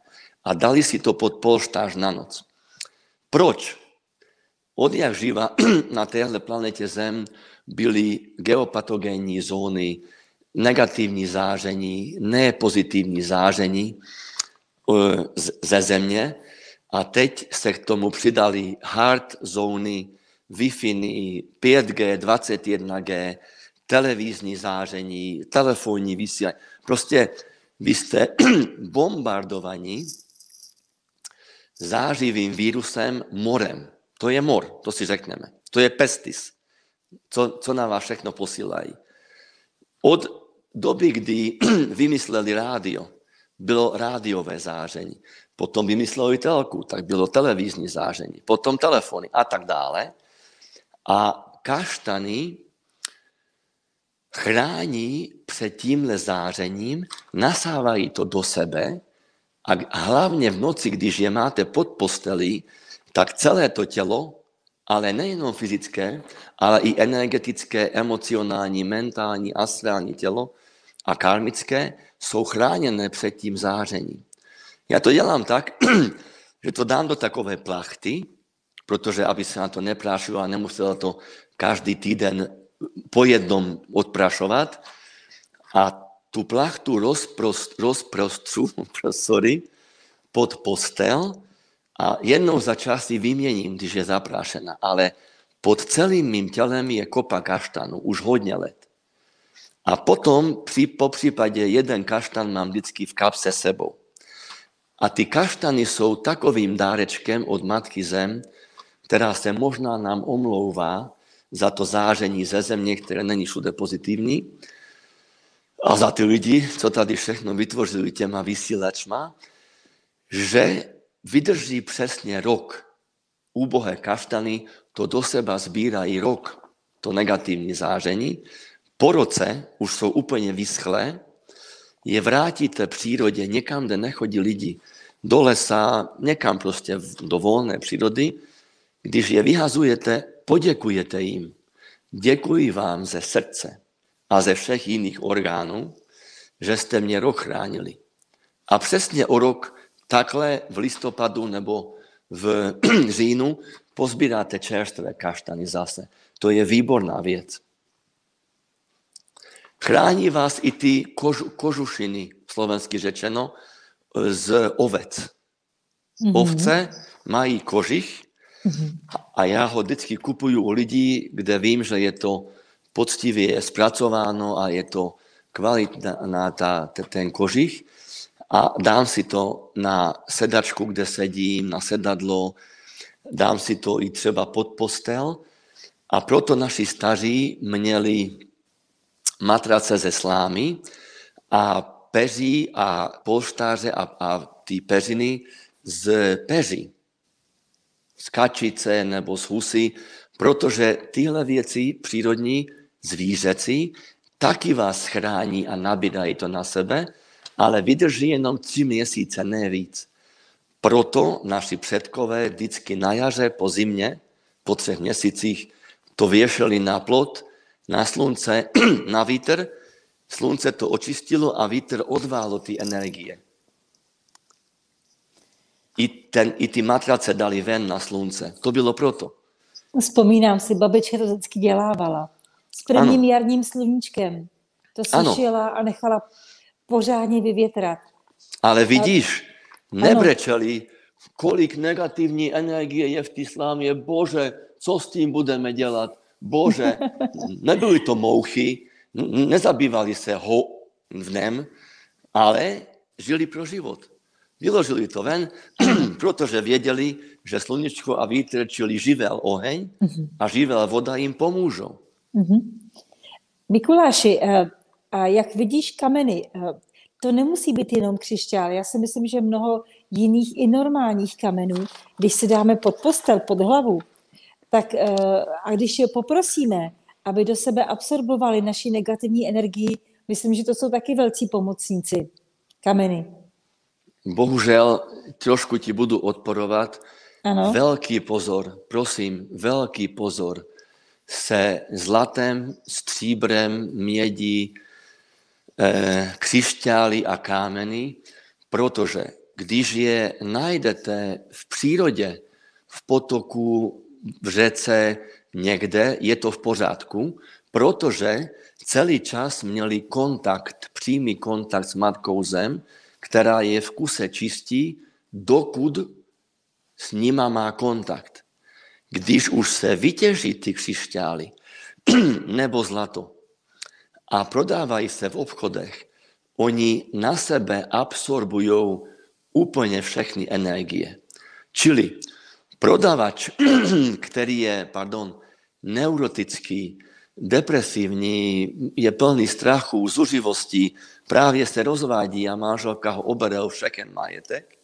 A dali si to pod polštář na noc. Proč? Od jak živa (clears throat) na téhle planetě Zem byly geopatogénní zóny, negativní záření, nepozitivní záření ze země a teď se k tomu přidali hard zóny, Wi-Fi, 5G, 21G, televizní záření, telefonní vysílání. Prostě vy jste (clears throat) bombardovaní zářivým vírusem morem. To je mor, to si řekneme. To je pestis, co, co na vás všechno posílají. Od doby, kdy (clears throat) vymysleli rádio, bylo rádiové záření. Potom vymysleli telku, tak bylo televizní záření. Potom telefony a tak dále. A kaštany chrání před tímhle zářením, nasávají to do sebe a hlavně v noci, když je máte pod postelí, tak celé to tělo, ale nejenom fyzické, ale i energetické, emocionální, mentální, astrální tělo a karmické jsou chráněné před tím zářením. Já to dělám tak, (clears throat) že to dám do takové plachty, protože aby se na to neprášilo a nemuselo to každý týden po jednom odprašovat a tu plachtu rozprost, rozprostřu (laughs) sorry, pod postel a jednou za čas ji vyměním, když je zaprášená. Ale pod celým mým tělem je kopa kaštanu, už hodně let. A potom po případě jeden kaštan mám vždycky v kapse sebou. A ty kaštany jsou takovým dárečkem od Matky Zem, která se možná nám omlouvá za to záření ze země, které není všude pozitivní, a za ty lidi, co tady všechno vytvořili těma vysílačma, že vydrží přesně rok. Úbohé kaštany to do seba sbírají rok, to negativní záření. Po roce už jsou úplně vyschlé, je vrátíte přírodě někam, kde nechodí lidi, do lesa, někam prostě do volné přírody, když je vyhazujete, poděkujete jim. Děkuji vám ze srdce a ze všech jiných orgánů, že jste mě rok chránili. A přesně o rok takhle v listopadu nebo v (clears throat) říjnu pozbíráte čerstvé kaštany zase. To je výborná věc. Chrání vás i ty kožu, kožušiny, slovensky řečeno, z ovec. Mm-hmm. Ovce mají kožich mm-hmm. a já ho vždycky kupuju u lidí, kde vím, že je to poctivě zpracováno a je to kvalitná ta, ten kožich a dám si to na sedačku, kde sedím, na sedadlo, dám si to i třeba pod postel a proto naši staří měli matrace ze slámy a peří a polštáře a, a ty peřiny z peří. Z kačice nebo z husy, protože tyhle věci přírodní, zvířecí, taky vás chrání a nabírají to na sebe, ale vydrží jenom tři měsíce, ne víc. Proto naši předkové vždycky na jaře, po zimě, po třech měsících to věšeli na plot, na slunce, (clears throat) na vítr. Slunce to očistilo a vítr odválo ty energie. I, ten, I ty matrace dali ven na slunce. To bylo proto. Vzpomínám si, babička to vždycky dělávala. S prvním ano. jarním sluníčkem. To sušila a nechala pořádně vyvětrat. Ale vidíš, nebrečeli, kolik negativní energie je v té slámě. Bože, co s tím budeme dělat? Bože, nebyly to mouchy, nezabývali se ho v nem, ale žili pro život. Vyložili to ven, (clears throat) protože věděli, že slunečko a vítr, čili živel oheň a živel voda jim pomůžou. Mikuláši, eh, a jak vidíš kameny, eh, to nemusí být jenom křišťál. Já si myslím, že mnoho jiných i normálních kamenů, když si dáme pod postel, pod hlavu, tak eh, a když je poprosíme, aby do sebe absorbovali naši negativní energii, myslím, že to jsou taky velcí pomocníci, kameny. Bohužel trošku ti budu odporovat. Ano. Velký pozor, prosím, velký pozor se zlatem, stříbrem, mědí, eh, křišťály a kámeny, protože když je najdete v přírodě, v potoku, v řece, někde, je to v pořádku, protože celý čas měli kontakt, přímý kontakt s Matkou Zem, která je v kuse čistí, dokud s nima má kontakt. Když už se vytěží ty křišťály (clears throat) nebo zlato a prodávají se v obchodech, oni na sebe absorbují úplně všechny energie. Čili prodavač, (clears throat) který je, pardon, neurotický, depresívny, je plný strachu, zuživosti, právě se rozvádí a manželka ho obere o všechen majetek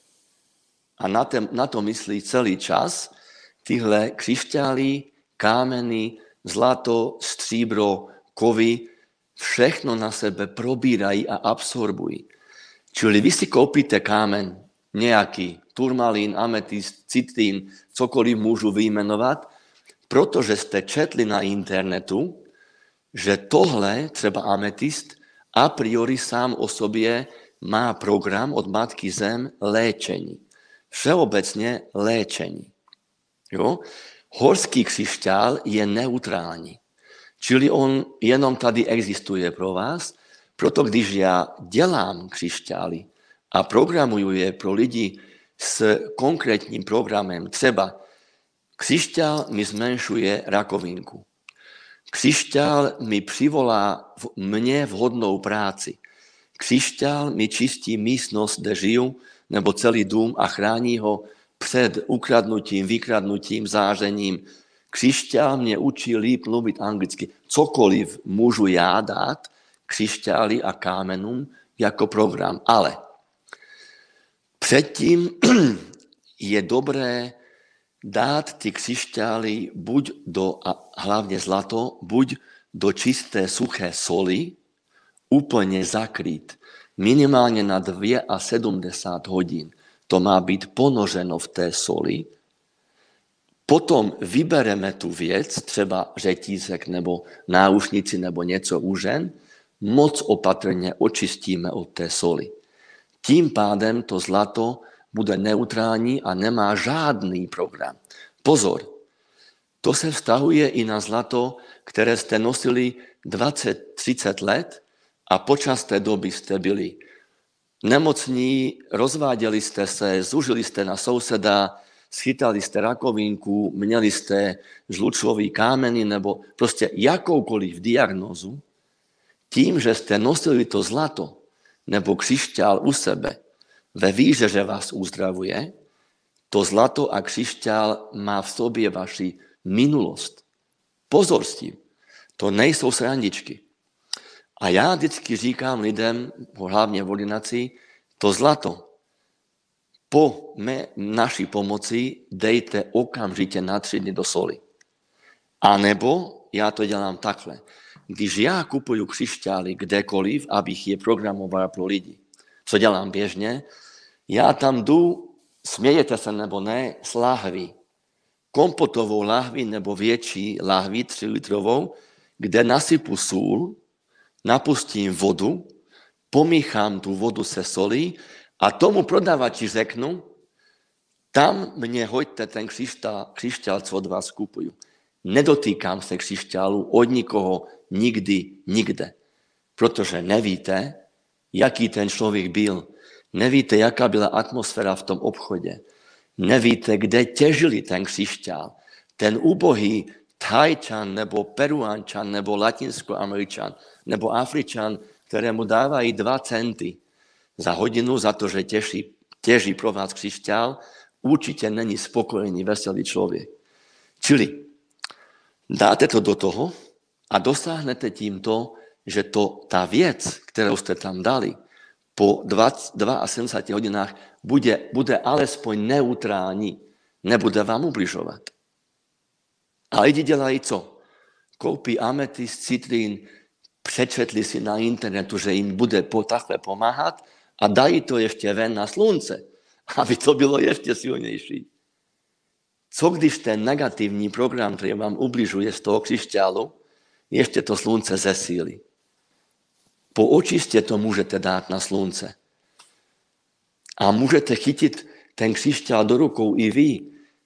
a na, tém, na to myslí celý čas, tyhle křišťály, kámeny, zlato, stříbro, kovy, všechno na sebe probírají a absorbují. Čili vy si koupíte kámen, nějaký turmalín, ametist, citín, cokoliv můžu vyjmenovat, protože jste četli na internetu, že tohle, třeba ametist, a priori sám o sobě má program od Matky Zem léčení. Všeobecně léčení. Jo? Horský křišťál je neutrální. Čili on jenom tady existuje pro vás, proto když já dělám křišťály a programuju je pro lidi s konkrétním programem, třeba křišťál mi zmenšuje rakovinku. Křišťál mi přivolá v mně vhodnou práci. Křišťál mi čistí místnost, kde žiju, nebo celý dům a chrání ho před ukradnutím, vykradnutím, zářením. Křišťál mě učí líp mluvit anglicky. Cokoliv můžu já dát křišťáli a kámenům jako program. Ale předtím (clears throat) je dobré dát ty křišťály buď do, a hlavně zlato, buď do čisté suché soli, úplně zakrýt, minimálně na 2 a 70 hodin. To má být ponoženo v té soli. Potom vybereme tu věc, třeba řetízek nebo náušnici nebo něco úžen, moc opatrně očistíme od té soli. Tím pádem to zlato bude neutrální a nemá žádný program. Pozor, to se vztahuje i na zlato, které jste nosili 20-30 let a počas té doby jste byli nemocní, rozváděli jste se, zužili jste na souseda, schytali jste rakovinku, měli jste žlučový kámeny nebo prostě jakoukoliv diagnozu, tím, že jste nosili to zlato nebo křišťál u sebe, ve víře, že vás uzdravuje, to zlato a křišťál má v sobě vaši minulost. Pozor s tím. To nejsou srandičky. A já vždycky říkám lidem, hlavně v ordinaci, to zlato po mé, naší pomoci dejte okamžitě na tři dny do soli. A nebo já to dělám takhle. Když já kupuju křišťály kdekoliv, abych je programoval pro lidi, co dělám běžně, já tam jdu, smějete se nebo ne, s lahví. Kompotovou lahví nebo větší lahví, 3 litrovou, kde nasypu sůl, napustím vodu, pomíchám tu vodu se solí a tomu prodavači řeknu, tam mne hoďte ten křišťál, co od vás kupujú. Nedotýkám se křišťálu od nikoho nikdy, nikde. Protože nevíte, jaký ten člověk byl. Nevíte, jaká byla atmosféra v tom obchodě. Nevíte, kde těžili ten křišťál. Ten ubohý Thajčan, nebo Peruánčan, nebo Latinskoameričan, nebo Afričan, ktorému dávají dva centy za hodinu za to, že teží, teží pro vás křišťál, určitě není spokojený, veselý člověk. Čili dáte to do toho a dosáhnete tím to, že to, ta věc, kterou jste tam dali, po 72 hodinách bude, bude alespoň neutrální, nebude vám ubližovat. A lidi dělají co? Koupí ametist, citrín, přečetli si na internetu, že jim bude po takhle pomáhat a dají to ještě ven na slunce, aby to bylo ještě silnější. Co když ten negativní program, který vám ubližuje z toho křišťálu, ještě to slunce zesílí? Po očistě to můžete dát na slunce. A můžete chytit ten křišťál do rukou i vy.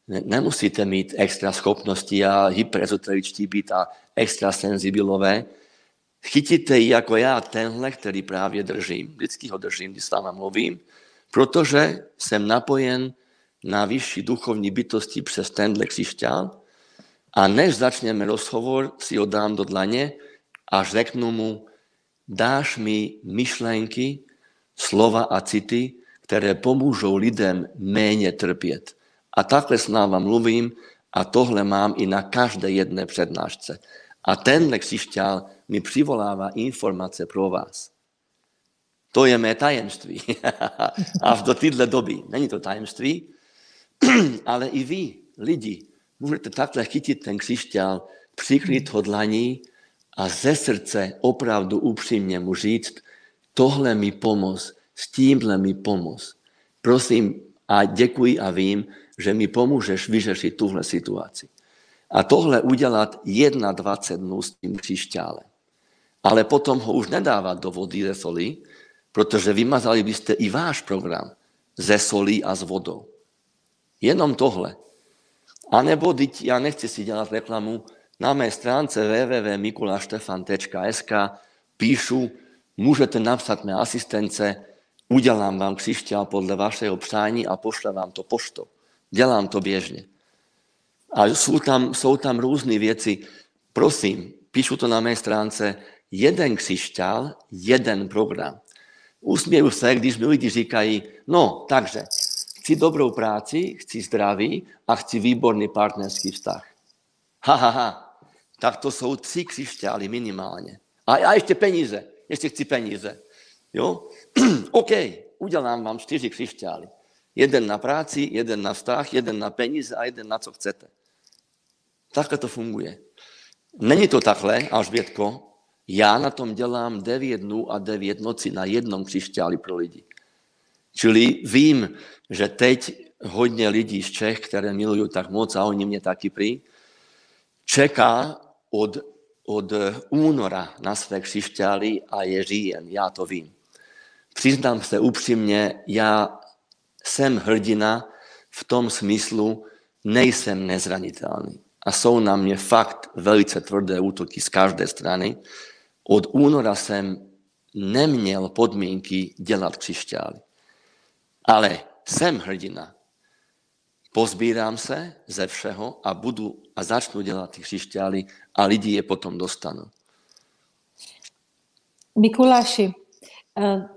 Nemusíte mít extra schopnosti a hyperezoteričtí být a extra senzibilové. Chytíte ji jako já, tenhle, který právě držím. Vždycky ho držím, když s váma mluvím, protože jsem napojen na vyšší duchovní bytosti přes tenhle křišťál a než začneme rozhovor, si ho dám do dlaně a řeknu mu, dáš mi myšlenky, slova a city, které pomůžou lidem méně trpět. A takhle s náma mluvím a tohle mám i na každé jedné přednášce. A tenhle křišťál mi přivolává informace pro vás. To je mé tajemství. (laughs) a do téhle doby. Není to tajemství, (clears throat) ale i vy, lidi, můžete takhle chytit ten křišťál, přikrýt ho dlaní a ze srdce opravdu upřímně mu říct, tohle mi pomoz, s tímhle mi pomoz. Prosím a děkuji a vím, že mi pomůžeš vyřešit tuhle situaci. A tohle udělat 21 dnů s tím křišťálem. Ale potom ho už nedávat do vody ze solí, protože vymazali byste i váš program ze solí a s vodou. Jenom tohle. A nebo, já nechci si dělat reklamu, na mé stránce www.mikulaštefan.sk píšu, můžete napsat mé asistence, udělám vám křišťál podle vašeho přání a pošlem vám to poštou. Dělám to běžně. A jsou tam, jsou tam různé věci. Prosím, píšu to na mé stránce, jeden křišťál, jeden program. Usměju se, když mi lidi říkají, no, takže, chci dobrou práci, chci zdraví a chci výborný partnerský vztah. Ha, ha, ha. Tak to jsou tři křišťály minimálně. A, a ještě peníze. Ještě chci peníze. Jo? (clears throat) OK, udělám vám čtyři křišťály. Jeden na práci, jeden na vztah, jeden na peníze a jeden na co chcete. Takhle to funguje. Není to takhle, Alžbětko. Já na tom dělám 9 dnů a 9 noci na jednom křišťáli pro lidi. Čili vím, že teď hodně lidí z Čech, které milují tak moc a oni mě taky prý, čeká od, od února na své křišťály a je říjen. Já to vím. Přiznám se upřímně, já jsem hrdina v tom smyslu, nejsem nezranitelný. A jsou na mě fakt velice tvrdé útoky z každé strany. Od února jsem neměl podmínky dělat křišťály. Ale jsem hrdina. Pozbírám se ze všeho a budu a začnu dělat ty křišťály a lidi je potom dostanou. Mikuláši, eh,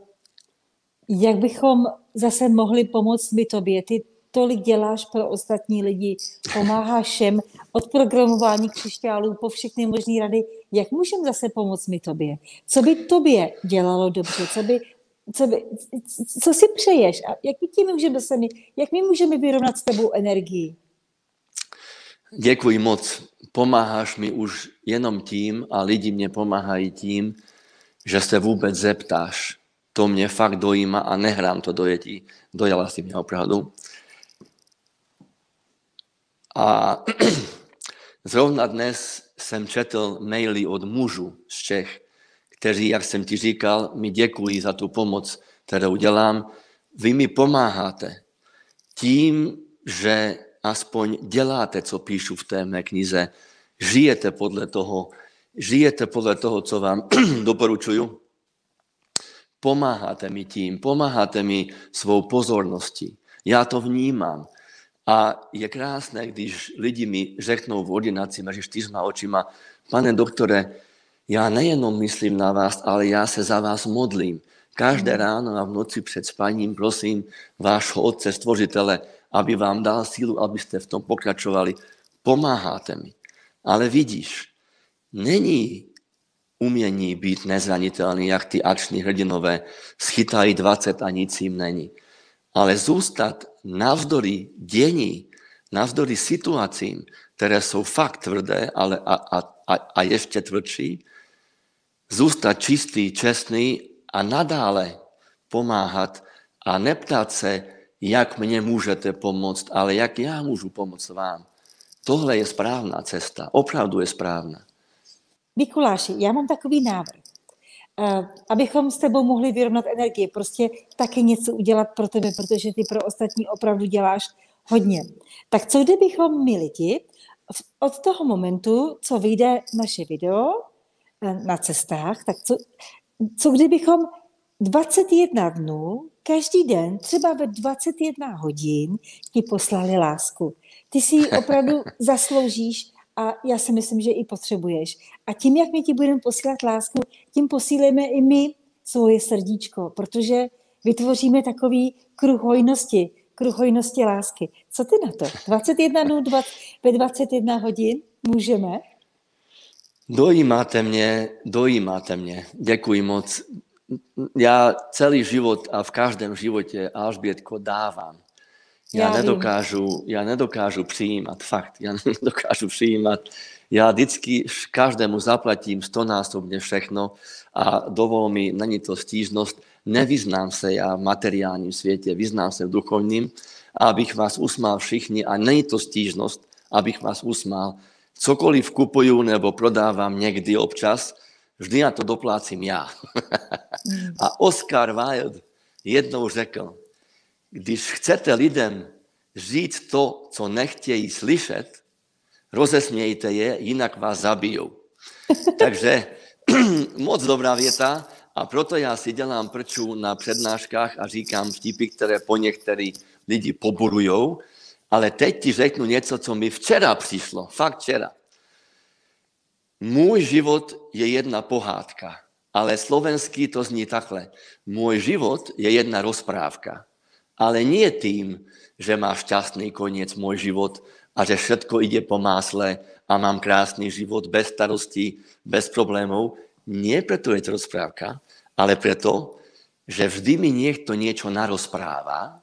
jak bychom zase mohli pomoct my tobě? Ty tolik děláš pro ostatní lidi, pomáháš všem od programování křišťálů po všechny možné rady. Jak můžeme zase pomoct my tobě? Co by tobě dělalo dobře? Co, by, co, by, co si přeješ? A jak my tím můžeme sami, jak my můžeme vyrovnat s tebou energii? Děkuji moc. pomáháš mi už jenom tím a lidi mě pomáhají tím, že se vůbec zeptáš. To mě fakt dojíma a nehrám to dojetí. Dojala si mě opravdu. A (clears throat) zrovna dnes jsem četl maily od mužů z Čech, kteří, jak jsem ti říkal, mi děkují za tu pomoc, kterou dělám. Vy mi pomáháte tím, že aspoň děláte, co píšu v té mé knize, žijete podle toho, žijete podle toho, co vám (clears throat) doporučuju, pomáháte mi tím, pomáháte mi svou pozorností. Já to vnímám. A je krásné, když lidi mi řeknou v ordinaci mezi čtyřma očima, pane doktore, já nejenom myslím na vás, ale já se za vás modlím. Každé mhm. ráno a v noci před spaním prosím vášho Otce, Stvořitele, aby vám dal sílu, abyste v tom pokračovali. Pomáháte mi. Ale vidíš, není umění být nezranitelný, jak ty akční hrdinové schytají 20 a nic jim není. Ale zůstat navzdory dění, navzdory situacím, které jsou fakt tvrdé ale a, a, a, a ještě tvrdší, zůstat čistý, čestný a nadále pomáhat a neptat se, jak mě můžete pomoct, ale jak já můžu pomoct vám. Tohle je správná cesta, opravdu je správná. Mikuláši, já mám takový návrh. Uh, abychom s tebou mohli vyrovnat energii, prostě taky něco udělat pro tebe, protože ty pro ostatní opravdu děláš hodně. Tak co kdybychom my lidi od toho momentu, co vyjde naše video eh, na cestách, tak co, co kdybychom 21 dnů, každý den, třeba ve 21 hodin, ti poslali lásku. Ty si ji (laughs) opravdu zasloužíš a já si myslím, že i potřebuješ. A tím, jak my ti budeme posílat lásku, tím posílíme i my svoje srdíčko, protože vytvoříme takový kruh hojnosti, kruh hojnosti lásky. Co ty na to? 21 dnů, 20, ve 21 hodin můžeme? Dojímáte mě, dojímáte mě. Děkuji moc. Já celý život a v každém životě Alžbětko dávám. Já, já nedokážu, já nedokážu přijímat, fakt, já (laughs) nedokážu přijímat. Já vždycky každému zaplatím stonásobně všechno a dovol mi, není to stížnost, nevyznám se já v materiálním světě, vyznám se v duchovním, abych vás usmál všichni a není to stížnost, abych vás usmál. Cokoliv kupuju nebo prodávám někdy občas, vždy na to doplácím já. Mm. (laughs) a Oscar Wilde jednou řekl, když chcete lidem říct to, co nechtějí slyšet, rozesmějte je, jinak vás zabijou. (laughs) Takže (clears throat) moc dobrá věta a proto já si dělám prču na přednáškách a říkám vtipy, které po některý lidi poburujou, ale teď ti řeknu něco, co mi včera přišlo, fakt včera. Můj život je jedna pohádka, ale slovenský to zní takhle. Můj život je jedna rozprávka ale nie tým, že má šťastný koniec môj život a že všetko ide po másle a mám krásny život bez starostí, bez problémov. Nie preto je to rozprávka, ale preto, že vždy mi niekto niečo narozpráva,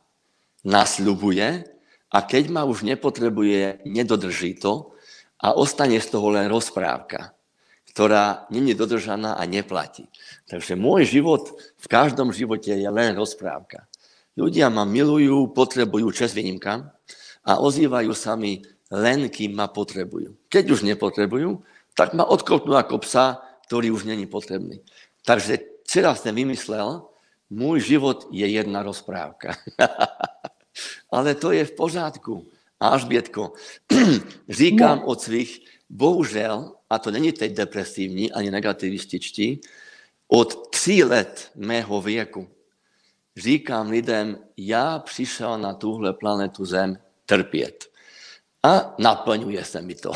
nasľubuje a keď ma už nepotrebuje, nedodrží to a ostane z toho len rozprávka, ktorá není dodržaná a neplatí. Takže môj život v každom živote je len rozprávka. Ľudia ma milujú, potrebujú čas výnimka a ozývajú sa mi len, kým ma potrebujú. Keď už nepotrebujú, tak ma odkopnú ako psa, ktorý už není potrebný. Takže včera som vymyslel, môj život je jedna rozprávka. (laughs) Ale to je v pořádku. Alžbětko, (clears throat) říkám no. od svých, bohužel, a to není teď depresívni ani negativističtí, od tří let mého věku říkám lidem, já přišel na tuhle planetu Zem trpět. A naplňuje se mi to.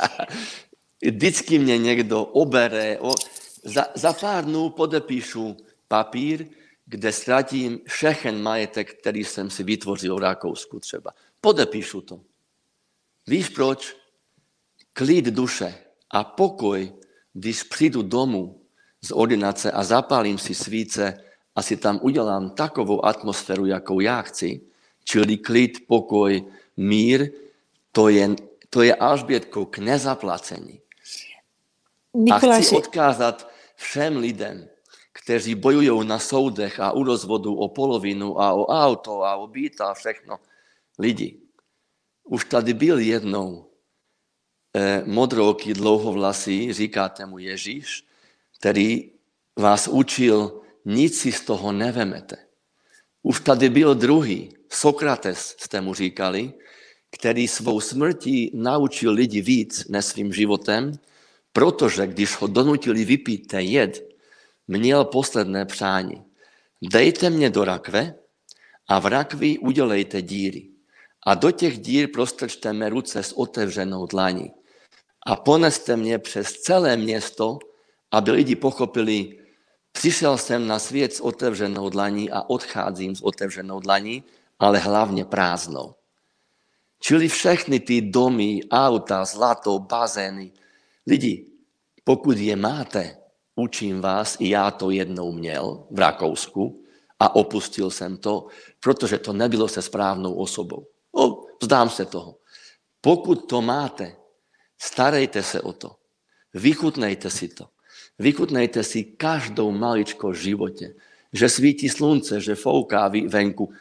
(laughs) Vždycky mě někdo obere, o, za, za pár dnů podepíšu papír, kde ztratím všechen majetek, který jsem si vytvořil v Rakousku třeba. Podepíšu to. Víš proč? Klid duše a pokoj, když přijdu domů z ordinace a zapálím si svíce, a si tam udělám takovou atmosféru, jakou já chci, čili klid, pokoj, mír, to je, to je Alžbětko k nezaplacení. Mikuláši, A chci odkázat všem lidem, kteří bojují na soudech a u rozvodu o polovinu a o auto a o byt a všechno. Lidi, už tady byl jednou eh, modrooký dlouhovlasý, říkáte mu Ježíš, který vás učil, nic si z toho nevemete. Už tady byl druhý, Sokrates jste mu říkali, který svou smrtí naučil lidi víc než svým životem, protože když ho donutili vypít ten jed, měl posledné přání. Dejte mě do rakve a v rakvi udělejte díry. A do těch dír prostrčte mé ruce s otevřenou dlaní. A poneste mě přes celé město, aby lidi pochopili, přišel jsem na svět s otevřenou dlaní a odcházím s otevřenou dlaní, ale hlavně prázdnou. Čili všechny ty domy, auta, zlato, bazény. Lidi, pokud je máte, učím vás, já to jednou měl v Rakousku a opustil jsem to, protože to nebylo se správnou osobou. O, vzdám se toho. Pokud to máte, starejte se o to. Vychutnejte si to. Vychutnejte si každou maličko v životě. Že svítí slunce, že fouká venku.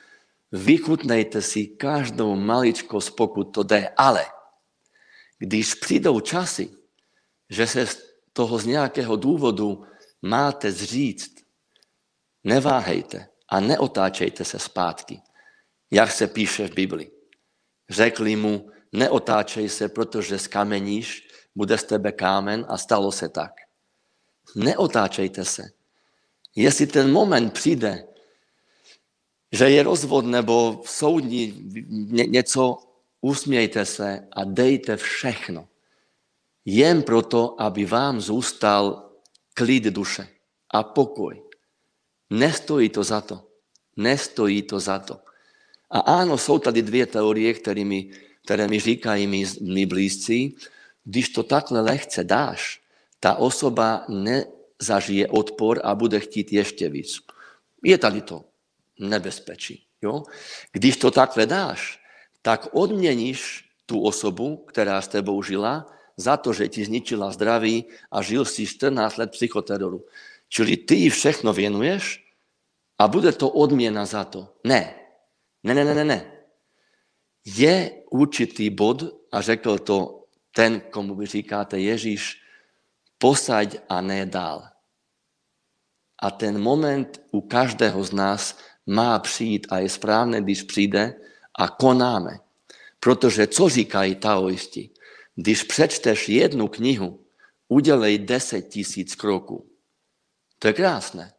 Vychutnejte si každou maličko, pokud to jde. Ale když přijdou časy, že se toho z nějakého důvodu máte zříct, neváhejte a neotáčejte se zpátky, jak se píše v Bibli. Řekli mu, neotáčej se, protože skameníš, bude z tebe kámen a stalo se tak. Neotáčejte se. Jestli ten moment přijde, že je rozvod nebo soudní něco, usmějte se a dejte všechno. Jen proto, aby vám zůstal klid duše a pokoj. Nestojí to za to. Nestojí to za to. A áno, jsou tady dvě teorie, které mi, které mi říkají mi, mi blízci, když to takhle lehce dáš, ta osoba nezažije odpor a bude chtít ještě víc. Je tady to nebezpečí. Jo? Když to takhle dáš, tak odměníš tu osobu, která s tebou žila, za to, že ti zničila zdraví a žil si 14 let psychoteroru. Čili ty ji všechno věnuješ a bude to odměna za to. Ne. Ne, ne, ne, ne, ne. Je určitý bod, a řekl to ten, komu vy říkáte Ježíš, posaď a ne dál. A ten moment u každého z nás má přijít a je správné, když přijde a konáme. Protože co říkají taoisti? Když přečteš jednu knihu, udělej 10 tisíc kroků. To je krásné.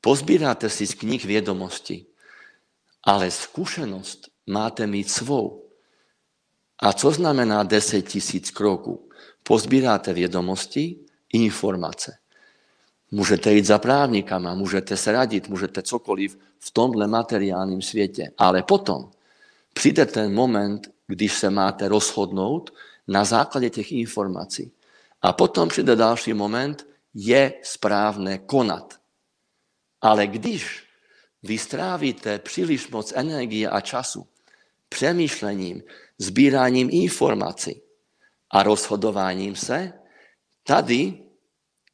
Pozbíráte si z knih vědomosti, ale zkušenost máte mít svou. A co znamená 10 tisíc kroků? Pozbíráte vědomosti, informace. Můžete jít za právníkama, můžete se radit, můžete cokoliv v tomhle materiálním světě. Ale potom přijde ten moment, když se máte rozhodnout na základě těch informací. A potom přijde další moment, je správné konat. Ale když vy strávíte příliš moc energie a času přemýšlením, sbíráním informací a rozhodováním se, tady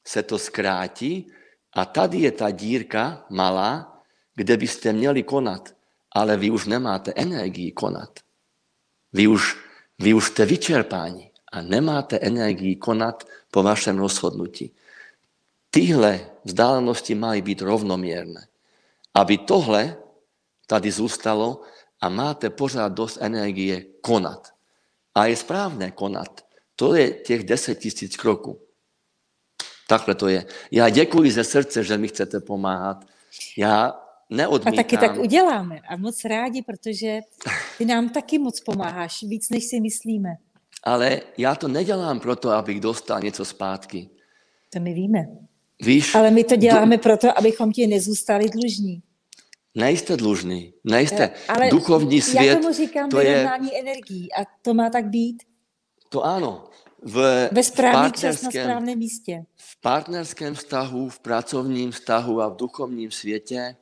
se to zkrátí a tady je ta dírka malá, kde byste měli konat, ale vy už nemáte energii konat. Vy už, vy už jste vyčerpáni a nemáte energii konat po vašem rozhodnutí. Tyhle vzdálenosti mají být rovnomierné. Aby tohle tady zůstalo a máte pořád dost energie konat. A je správné konat. To je těch 10 tisíc kroků. Takhle to je. Já děkuji ze srdce, že mi chcete pomáhat. Já neodmítám. A taky tak uděláme. A moc rádi, protože ty nám taky moc pomáháš, víc než si myslíme. Ale já to nedělám proto, abych dostal něco zpátky. To my víme. Víš, Ale my to děláme do... proto, abychom ti nezůstali dlužní. Nejste dlužný, nejste. Ale Duchovní svět, já tomu říkám to je, vyrovnání energií a to má tak být. to ano. V, Ve správný čas na správném místě. v partnerském vztahu, v pracovním vztahu a v duchovním světě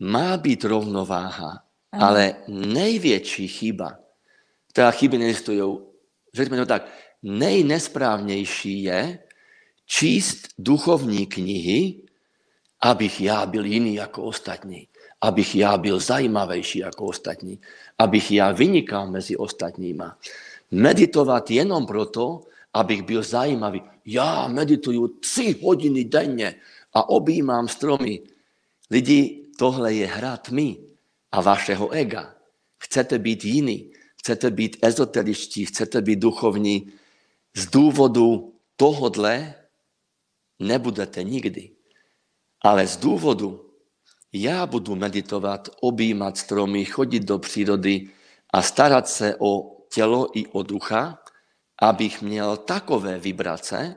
má být rovnováha. Ale největší chyba, teda chyby neexistují, řekněme to tak, nejnesprávnější je číst duchovní knihy, abych já byl jiný jako ostatní, abych já byl zajímavější jako ostatní, abych já vynikal mezi ostatníma. Meditovat jenom proto, abych byl zajímavý. Já medituju tři hodiny denně a objímám stromy. Lidi, tohle je hra tmy a vašeho ega. Chcete být jiný, chcete být ezoteričtí, chcete být duchovní. Z důvodu tohodle nebudete nikdy. Ale z důvodu, já budu meditovat, objímat stromy, chodit do přírody a starat se o tělo i o ducha, abych měl takové vibrace,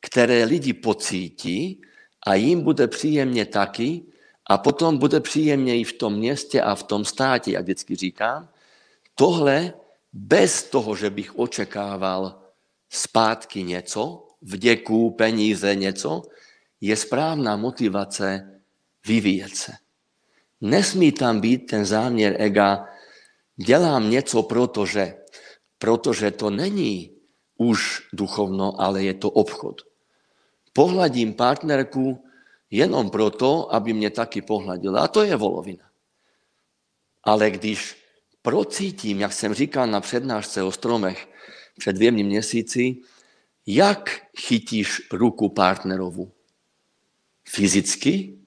které lidi pocítí a jim bude příjemně taky a potom bude příjemně i v tom městě a v tom státě, jak vždycky říkám. Tohle bez toho, že bych očekával zpátky něco, vděku, peníze, něco, je správná motivace vyvíjet se. Nesmí tam být ten záměr ega, dělám něco, protože, protože to není už duchovno, ale je to obchod. Pohladím partnerku jenom proto, aby mě taky pohladila. A to je volovina. Ale když procítím, jak jsem říkal na přednášce o stromech před dvěmi měsíci, jak chytíš ruku partnerovu? Fyzicky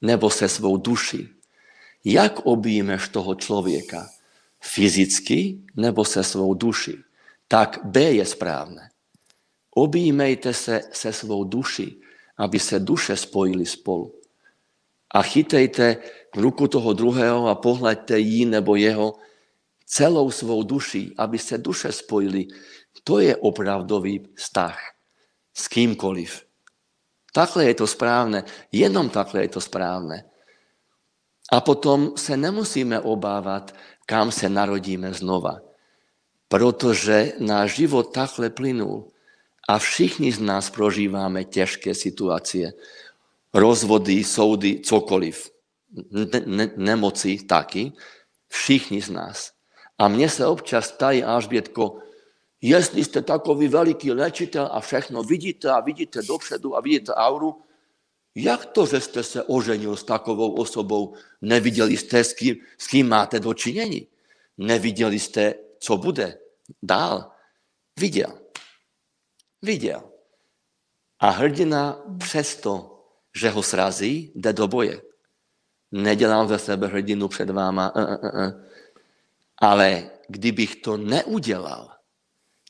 nebo se svou duší? Jak objímeš toho člověka? Fyzicky nebo se svou duší? Tak B je správné. Objímejte se se svou duší, aby se duše spojili spolu. A chytejte ruku toho druhého a pohľaďte jí nebo jeho celou svou duší, aby se duše spojili. To je opravdový vztah s kýmkoliv. Takhle je to správne, jenom takhle je to správne. A potom se nemusíme obávat, kam se narodíme znova. Protože náš život takhle plynul. A všichni z nás prožíváme těžké situácie. Rozvody, soudy, cokoliv. Ne, ne, nemoci taky. Všichni z nás. A mně se občas tají, Alžbětko, jestli jste takový veliký léčitel a všechno vidíte a vidíte dopředu a vidíte auru, jak to, že jste se oženil s takovou osobou, neviděli jste, s kým, s kým máte dočinění? Neviděli jste, co bude dál? Viděl. Viděl. A hrdina přesto, že ho srazí, jde do boje. Nedělám ze sebe hrdinu před váma, uh, uh, uh. ale kdybych to neudělal,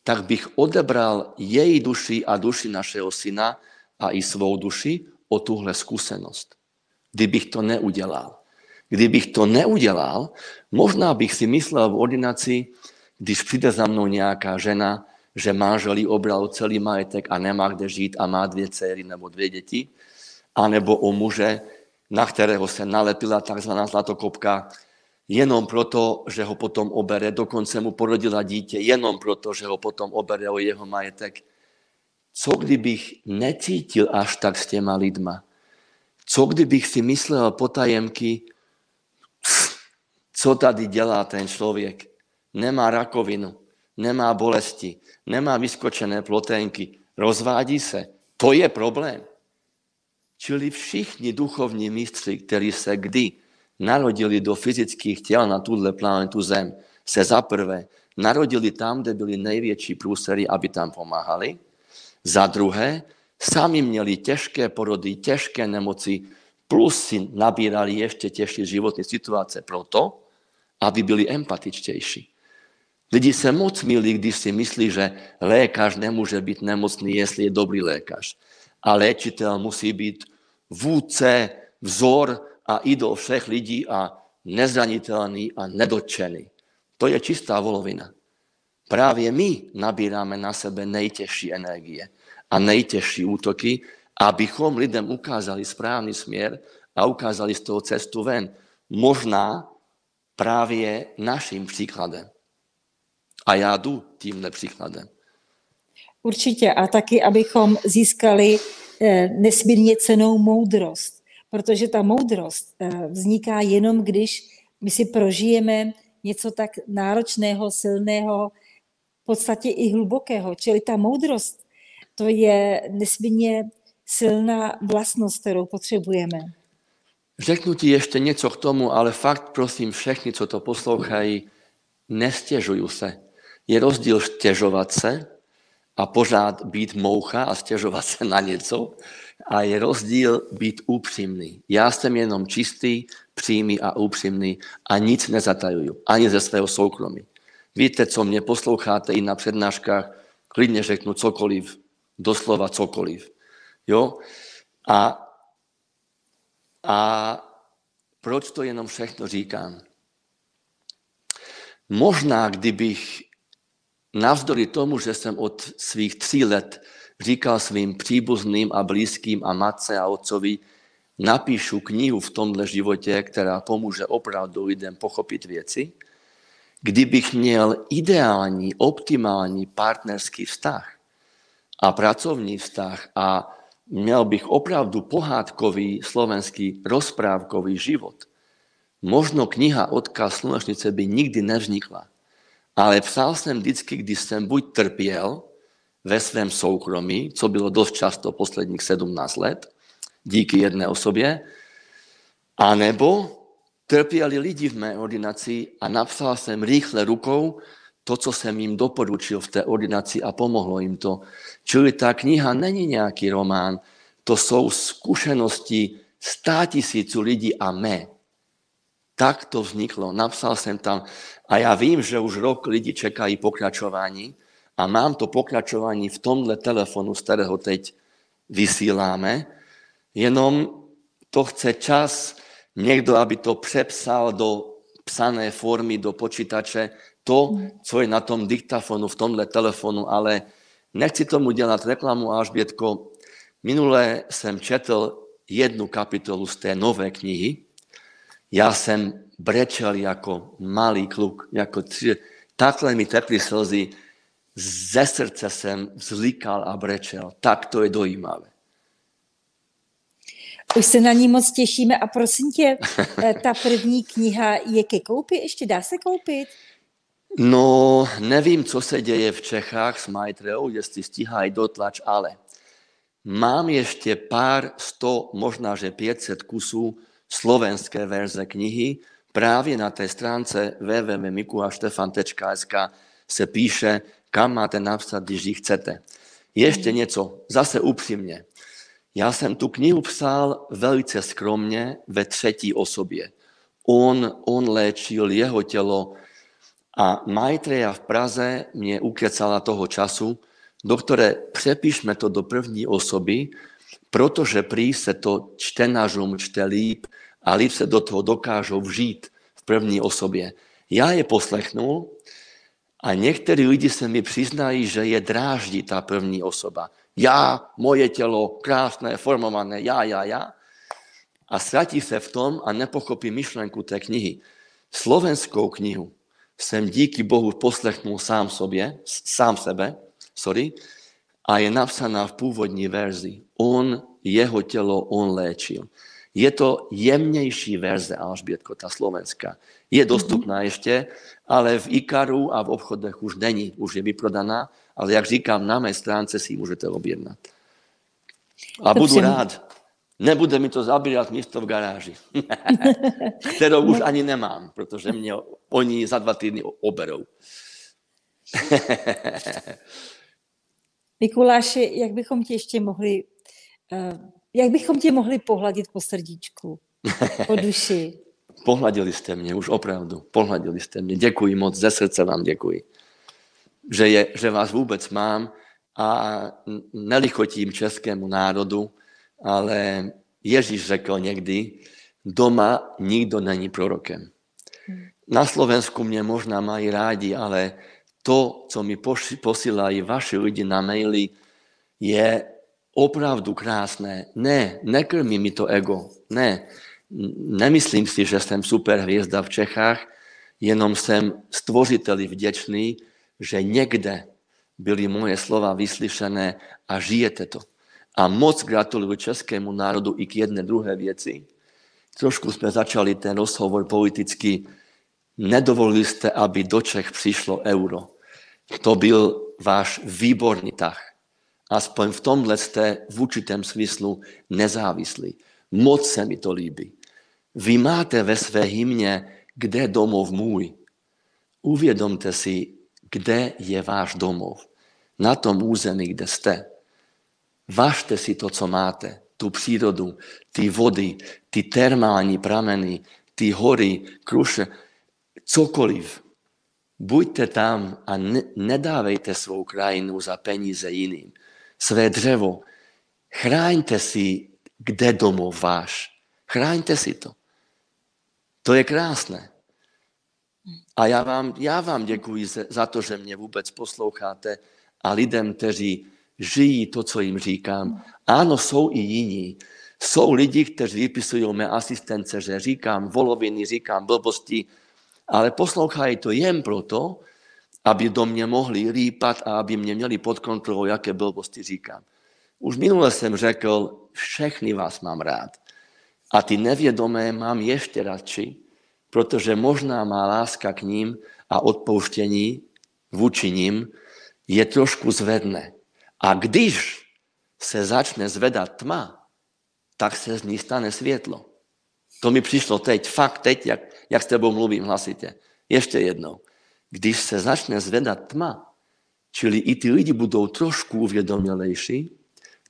tak bych odebral jej duši a duši našeho syna a i svou duši o tuhle zkušenost. Kdybych to neudělal. Kdybych to neudělal, možná bych si myslel v ordinaci, když přijde za mnou nějaká žena, že manželí obral celý majetek a nemá kde žít a má dvě dcery nebo dvě děti, anebo o muže, na kterého se nalepila tzv. zlatokopka, jenom proto, že ho potom obere, dokonce mu porodila dítě, jenom proto, že ho potom obere o jeho majetek. Co kdybych necítil až tak s těma lidma? Co kdybych si myslel potajemky, co tady dělá ten člověk? Nemá rakovinu, nemá bolesti, nemá vyskočené ploténky, rozvádí se. To je problém. Čili všichni duchovní mistři, kteří se kdy narodili do fyzických těl na tuhle planetu Zem, se zaprvé narodili tam, kde byli největší průsery, aby tam pomáhali. Za druhé, sami měli těžké porody, těžké nemoci, plus si nabírali ještě těžší životní situace proto, aby byli empatičtější. Lidi se moc milí, když si myslí, že lékař nemůže být nemocný, jestli je dobrý lékař. A léčitel musí být vůdce, vzor a idol všech lidí a nezranitelný a nedotčený. To je čistá volovina. Právě my nabíráme na sebe nejtěžší energie a nejtěžší útoky, abychom lidem ukázali správný směr a ukázali z toho cestu ven. Možná právě naším příkladem. A já jdu tímhle příkladem. Určitě. A taky, abychom získali eh, nesmírně cenou moudrost. Protože ta moudrost eh, vzniká jenom, když my si prožijeme něco tak náročného, silného, podstatě i hlubokého. Čili ta moudrost, to je nesmírně silná vlastnost, kterou potřebujeme. Řeknu ti ještě něco k tomu, ale fakt prosím všechny, co to poslouchají, nestěžuju se. Je rozdíl stěžovat se a pořád být moucha a stěžovat se na něco a je rozdíl být upřímný. Já jsem jenom čistý, přímý a upřímný a nic nezatajuju, ani ze svého soukromí. Víte, co mě posloucháte i na přednáškách, klidně řeknu cokoliv, doslova cokoliv. Jo? A, a proč to jenom všechno říkám? Možná, kdybych navzdory tomu, že jsem od svých tří let říkal svým příbuzným a blízkým a matce a otcovi, napíšu knihu v tomhle životě, která pomůže opravdu lidem pochopit věci, kdybych měl ideální, optimální partnerský vztah a pracovní vztah a měl bych opravdu pohádkový slovenský rozprávkový život, možno kniha Odkaz slunečnice by nikdy nevznikla. Ale psal jsem vždycky, když jsem buď trpěl ve svém soukromí, co bylo dost často posledních 17 let, díky jedné osobě, anebo trpěli lidi v mé ordinaci a napsal jsem rýchle rukou to, co jsem jim doporučil v té ordinaci a pomohlo jim to. Čili ta kniha není nějaký román, to jsou zkušenosti stá tisíců lidí a mé. Tak to vzniklo. Napsal jsem tam a já vím, že už rok lidi čekají pokračování a mám to pokračování v tomhle telefonu, z kterého teď vysíláme, jenom to chce čas, někdo, aby to přepsal do psané formy, do počítače, to, co je na tom diktafonu, v tomhle telefonu, ale nechci tomu dělat reklamu, Alžbětko. Minule jsem četl jednu kapitolu z té nové knihy. Já jsem brečel jako malý kluk, tři, takhle mi teply slzy, ze srdce jsem vzlikal a brečel. Tak to je dojímavé. Už se na ní moc těšíme a prosím tě, eh, ta první kniha je ke koupi, ještě dá se koupit? No, nevím, co se děje v Čechách s Majtrou, jestli stíhají dotlač, ale mám ještě pár sto, možná že 500 kusů slovenské verze knihy. Právě na té stránce www.mikuaštefan.sk se píše, kam máte napsat, když ji chcete. Ještě něco, zase upřímně. Já jsem tu knihu psal velice skromně ve třetí osobě. On, on léčil jeho tělo a Maitreja v Praze mě ukecala toho času, doktore, přepíšme to do první osoby, protože prý se to čtenářům čte líp a líp se do toho dokážou vžít v první osobě. Já je poslechnul a někteří lidi se mi přiznají, že je dráždí ta první osoba. Já, moje tělo, krásné, formované, já, já, já. A ztratí se v tom a nepochopí myšlenku té knihy. Slovenskou knihu jsem díky Bohu poslechnul sám sobě, sám sebe, sorry, a je napsaná v původní verzi. On, jeho tělo, on léčil. Je to jemnější verze Alžbětko, ta slovenská. Je dostupná mm-hmm. ještě, ale v Ikaru a v obchodech už není, už je vyprodaná, ale jak říkám, na mé stránce si ji můžete objednat. A budu rád. Nebude mi to zabírat místo v garáži, (laughs) kterou už ani nemám, protože mě oni za dva týdny oberou. Mikuláši, jak bychom tě ještě mohli, jak bychom tě mohli pohladit po srdíčku, po (laughs) duši? Pohladili jste mě, už opravdu. Pohladili jste mě. Děkuji moc, ze srdce vám děkuji. Že, je, že vás vůbec mám a nelichotím českému národu, ale Ježíš řekl někdy, doma nikdo není prorokem. Na Slovensku mě možná mají rádi, ale to, co mi posílají vaši lidi na maily, je opravdu krásné. Ne, nekrmí mi to ego. Ne, nemyslím si, že jsem super hvězda v Čechách, jenom jsem stvořiteli vděčný, že někde byly moje slova vyslyšené a žijete to. A moc gratuluju českému národu i k jedné druhé věci. Trošku jsme začali ten rozhovor politicky. Nedovolili jste, aby do Čech přišlo euro. to byl váš výborný tah. Aspoň v tomhle jste v určitém smyslu nezávislí. Moc se mi to líbí. Vy máte ve své hymně, kde domov můj. Uvědomte si, kde je váš domov. Na tom území, kde jste. Važte si to, co máte. Tu přírodu, ty vody, ty termální prameny, ty hory, kruše, cokoliv. Buďte tam a ne, nedávejte svou krajinu za peníze jiným. Své dřevo. Chráňte si, kde domov váš. Chráňte si to. To je krásné. A já vám, já vám děkuji za to, že mě vůbec posloucháte a lidem, kteří žijí to, co jim říkám. Ano, jsou i jiní. Jsou lidi, kteří vypisují mé asistence, že říkám voloviny, říkám blbosti, ale poslouchají to jen proto, aby do mě mohli rýpat a aby mě měli pod kontrolou, jaké blbosti říkám. Už minule jsem řekl, všechny vás mám rád. A ty nevědomé mám ještě radši, protože možná má láska k ním a odpouštění vůči ním je trošku zvedné. A když se začne zvedat tma, tak se z ní stane světlo. To mi přišlo teď, fakt teď, jak, jak s tebou mluvím hlasitě. Ještě jednou. Když se začne zvedat tma, čili i ty lidi budou trošku uvědomělejší,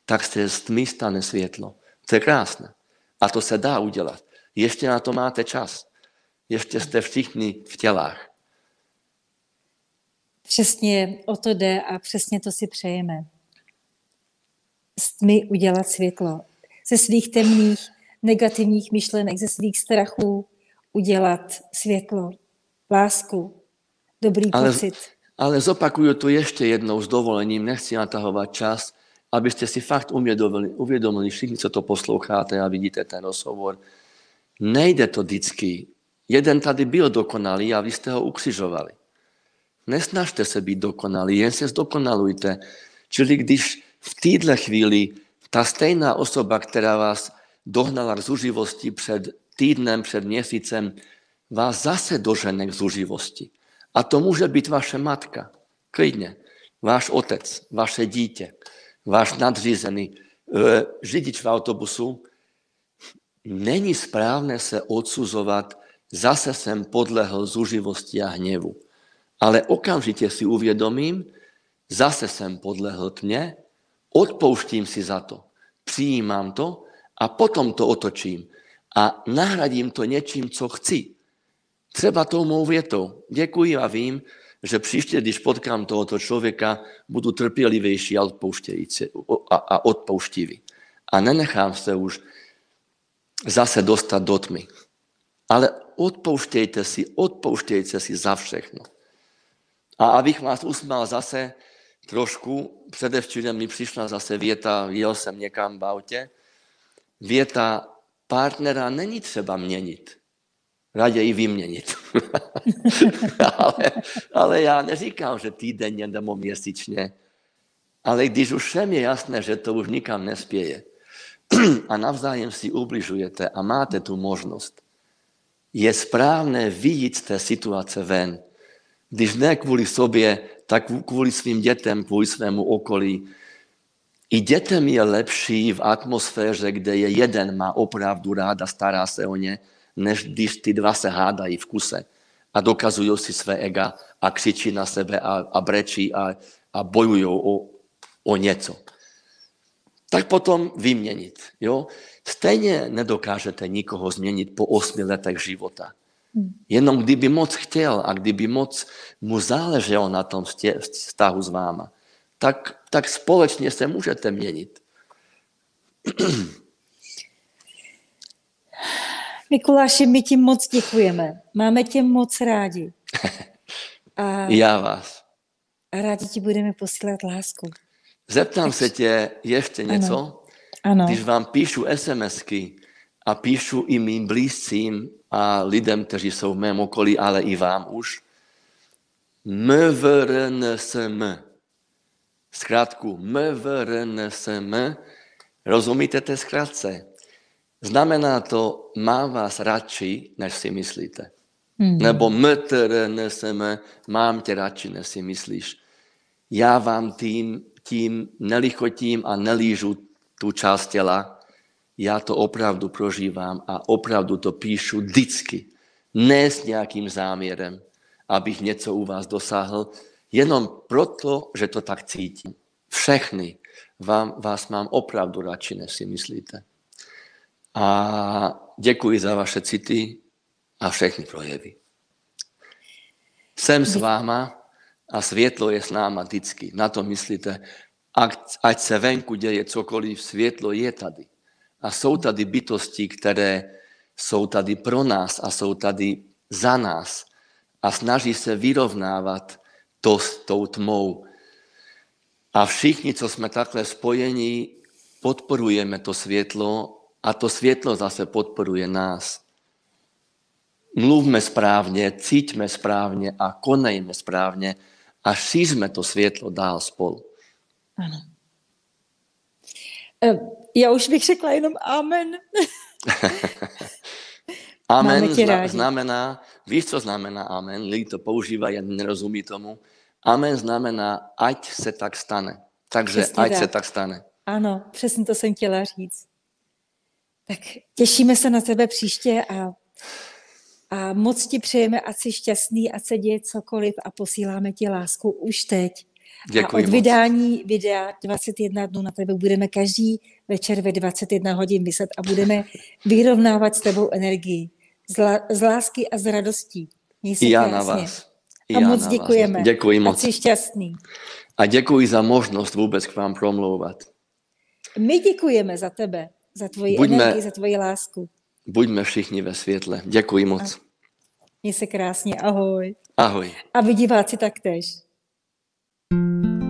tak se z tmy stane světlo. To je krásné. A to se dá udělat. Ještě na to máte čas. Ještě jste všichni v tělách. Přesně o to jde a přesně to si přejeme. S tmy udělat světlo. Ze svých temných, negativních myšlenek, ze svých strachů udělat světlo, lásku, dobrý ale, pocit. Ale zopakuju to ještě jednou s dovolením, nechci natahovat čas, abyste si fakt uvědomili, uvědomili všichni, co to posloucháte a vidíte ten rozhovor. Nejde to vždycky. Jeden tady byl dokonalý a vy jste ho ukřižovali. Nesnažte se být dokonalí, jen se zdokonalujte. Čili když v této chvíli ta stejná osoba, která vás dohnala k zuživosti před týdnem, před měsícem, vás zase dožene k zuživosti. A to může být vaše matka, klidně, váš otec, vaše dítě, váš nadřízený, e, řidič v autobusu. Není správné se odsuzovat, zase jsem podlehl zuživosti a hněvu. Ale okamžitě si uvědomím, zase jsem podlehl tmě, odpouštím si za to, přijímám to a potom to otočím a nahradím to něčím, co chci. Třeba tou mou větou. Děkuji a vím, že příště, když potkám tohoto člověka, budu trpělivější a, a, a odpouštivý. A nenechám se už zase dostat do tmy. Ale odpouštějte si, odpouštějte si za všechno. A abych vás usmál zase trošku, předevčírem mi přišla zase věta, jel jsem někam v autě, věta partnera není třeba měnit, raději vyměnit. (laughs) ale, ale já neříkám, že týdenně nebo měsíčně, ale když už všem je jasné, že to už nikam nespěje (clears throat) a navzájem si ubližujete a máte tu možnost, je správné vyjít z té ven. Když ne kvůli sobě, tak kvůli svým dětem, kvůli svému okolí. I dětem je lepší v atmosféře, kde je jeden má opravdu rád a stará se o ně, než když ty dva se hádají v kuse a dokazují si své ega a křičí na sebe a, a brečí a, a bojují o, o něco. Tak potom vyměnit. Jo? Stejně nedokážete nikoho změnit po osmi letech života. Hmm. Jenom kdyby moc chtěl a kdyby moc mu záleželo na tom vztahu s váma, tak, tak společně se můžete měnit. Mikuláši, my ti moc děkujeme. Máme tě moc rádi. (laughs) A Já vás. A rádi ti budeme posílat lásku. Zeptám se tě ještě něco. Ano. ano. Když vám píšu SMSky a píšu i mým blízcím a lidem, kteří jsou v mém okolí, ale i vám už, MVRNSM. Zkrátku MVRNSM. Rozumíte té zkrátce? Znamená to, mám vás radši, než si myslíte. Hmm. Nebo MTRNSM, mám tě radši, než si myslíš. já vám tím, tím nelichotím a nelížu tu část těla, já to opravdu prožívám a opravdu to píšu vždycky. Ne s nějakým záměrem, abych něco u vás dosáhl, jenom proto, že to tak cítím. Všechny vám, vás mám opravdu radši, než si myslíte. A děkuji za vaše city a všechny projevy. Jsem s váma a světlo je s náma vždycky. Na to myslíte. Ať se venku děje cokoliv, světlo je tady. A jsou tady bytosti, které jsou tady pro nás a jsou tady za nás a snaží se vyrovnávat to s tou tmou. A všichni, co jsme takhle spojení, podporujeme to světlo a to světlo zase podporuje nás. Mluvme správně, cíťme správně a konejme správně a šířme to světlo dál spolu. Ano. Já už bych řekla jenom amen. (laughs) amen zna, znamená, víš, co znamená amen? Lidi to používají a nerozumí tomu. Amen znamená, ať se tak stane. Takže Přesně ať tak. se tak stane. Ano, přesně to jsem chtěla říct. Tak těšíme se na tebe příště a, a moc ti přejeme, ať jsi šťastný, ať se děje cokoliv a posíláme ti lásku už teď. Děkuji a od moc. vydání videa 21 dnů na tebe budeme každý večer ve 21 hodin vyset a budeme vyrovnávat s tebou energii. Z, la, z lásky a z radostí. Měj se já krásně. na vás. I a moc děkujeme. Děkuji moc. Jsi šťastný. A děkuji za možnost vůbec k vám promlouvat. My děkujeme za tebe, za tvoji buďme, energii, za tvoji lásku. Buďme všichni ve světle. Děkuji moc. Měj se krásně. Ahoj. Ahoj. A vy diváci taktéž. thank you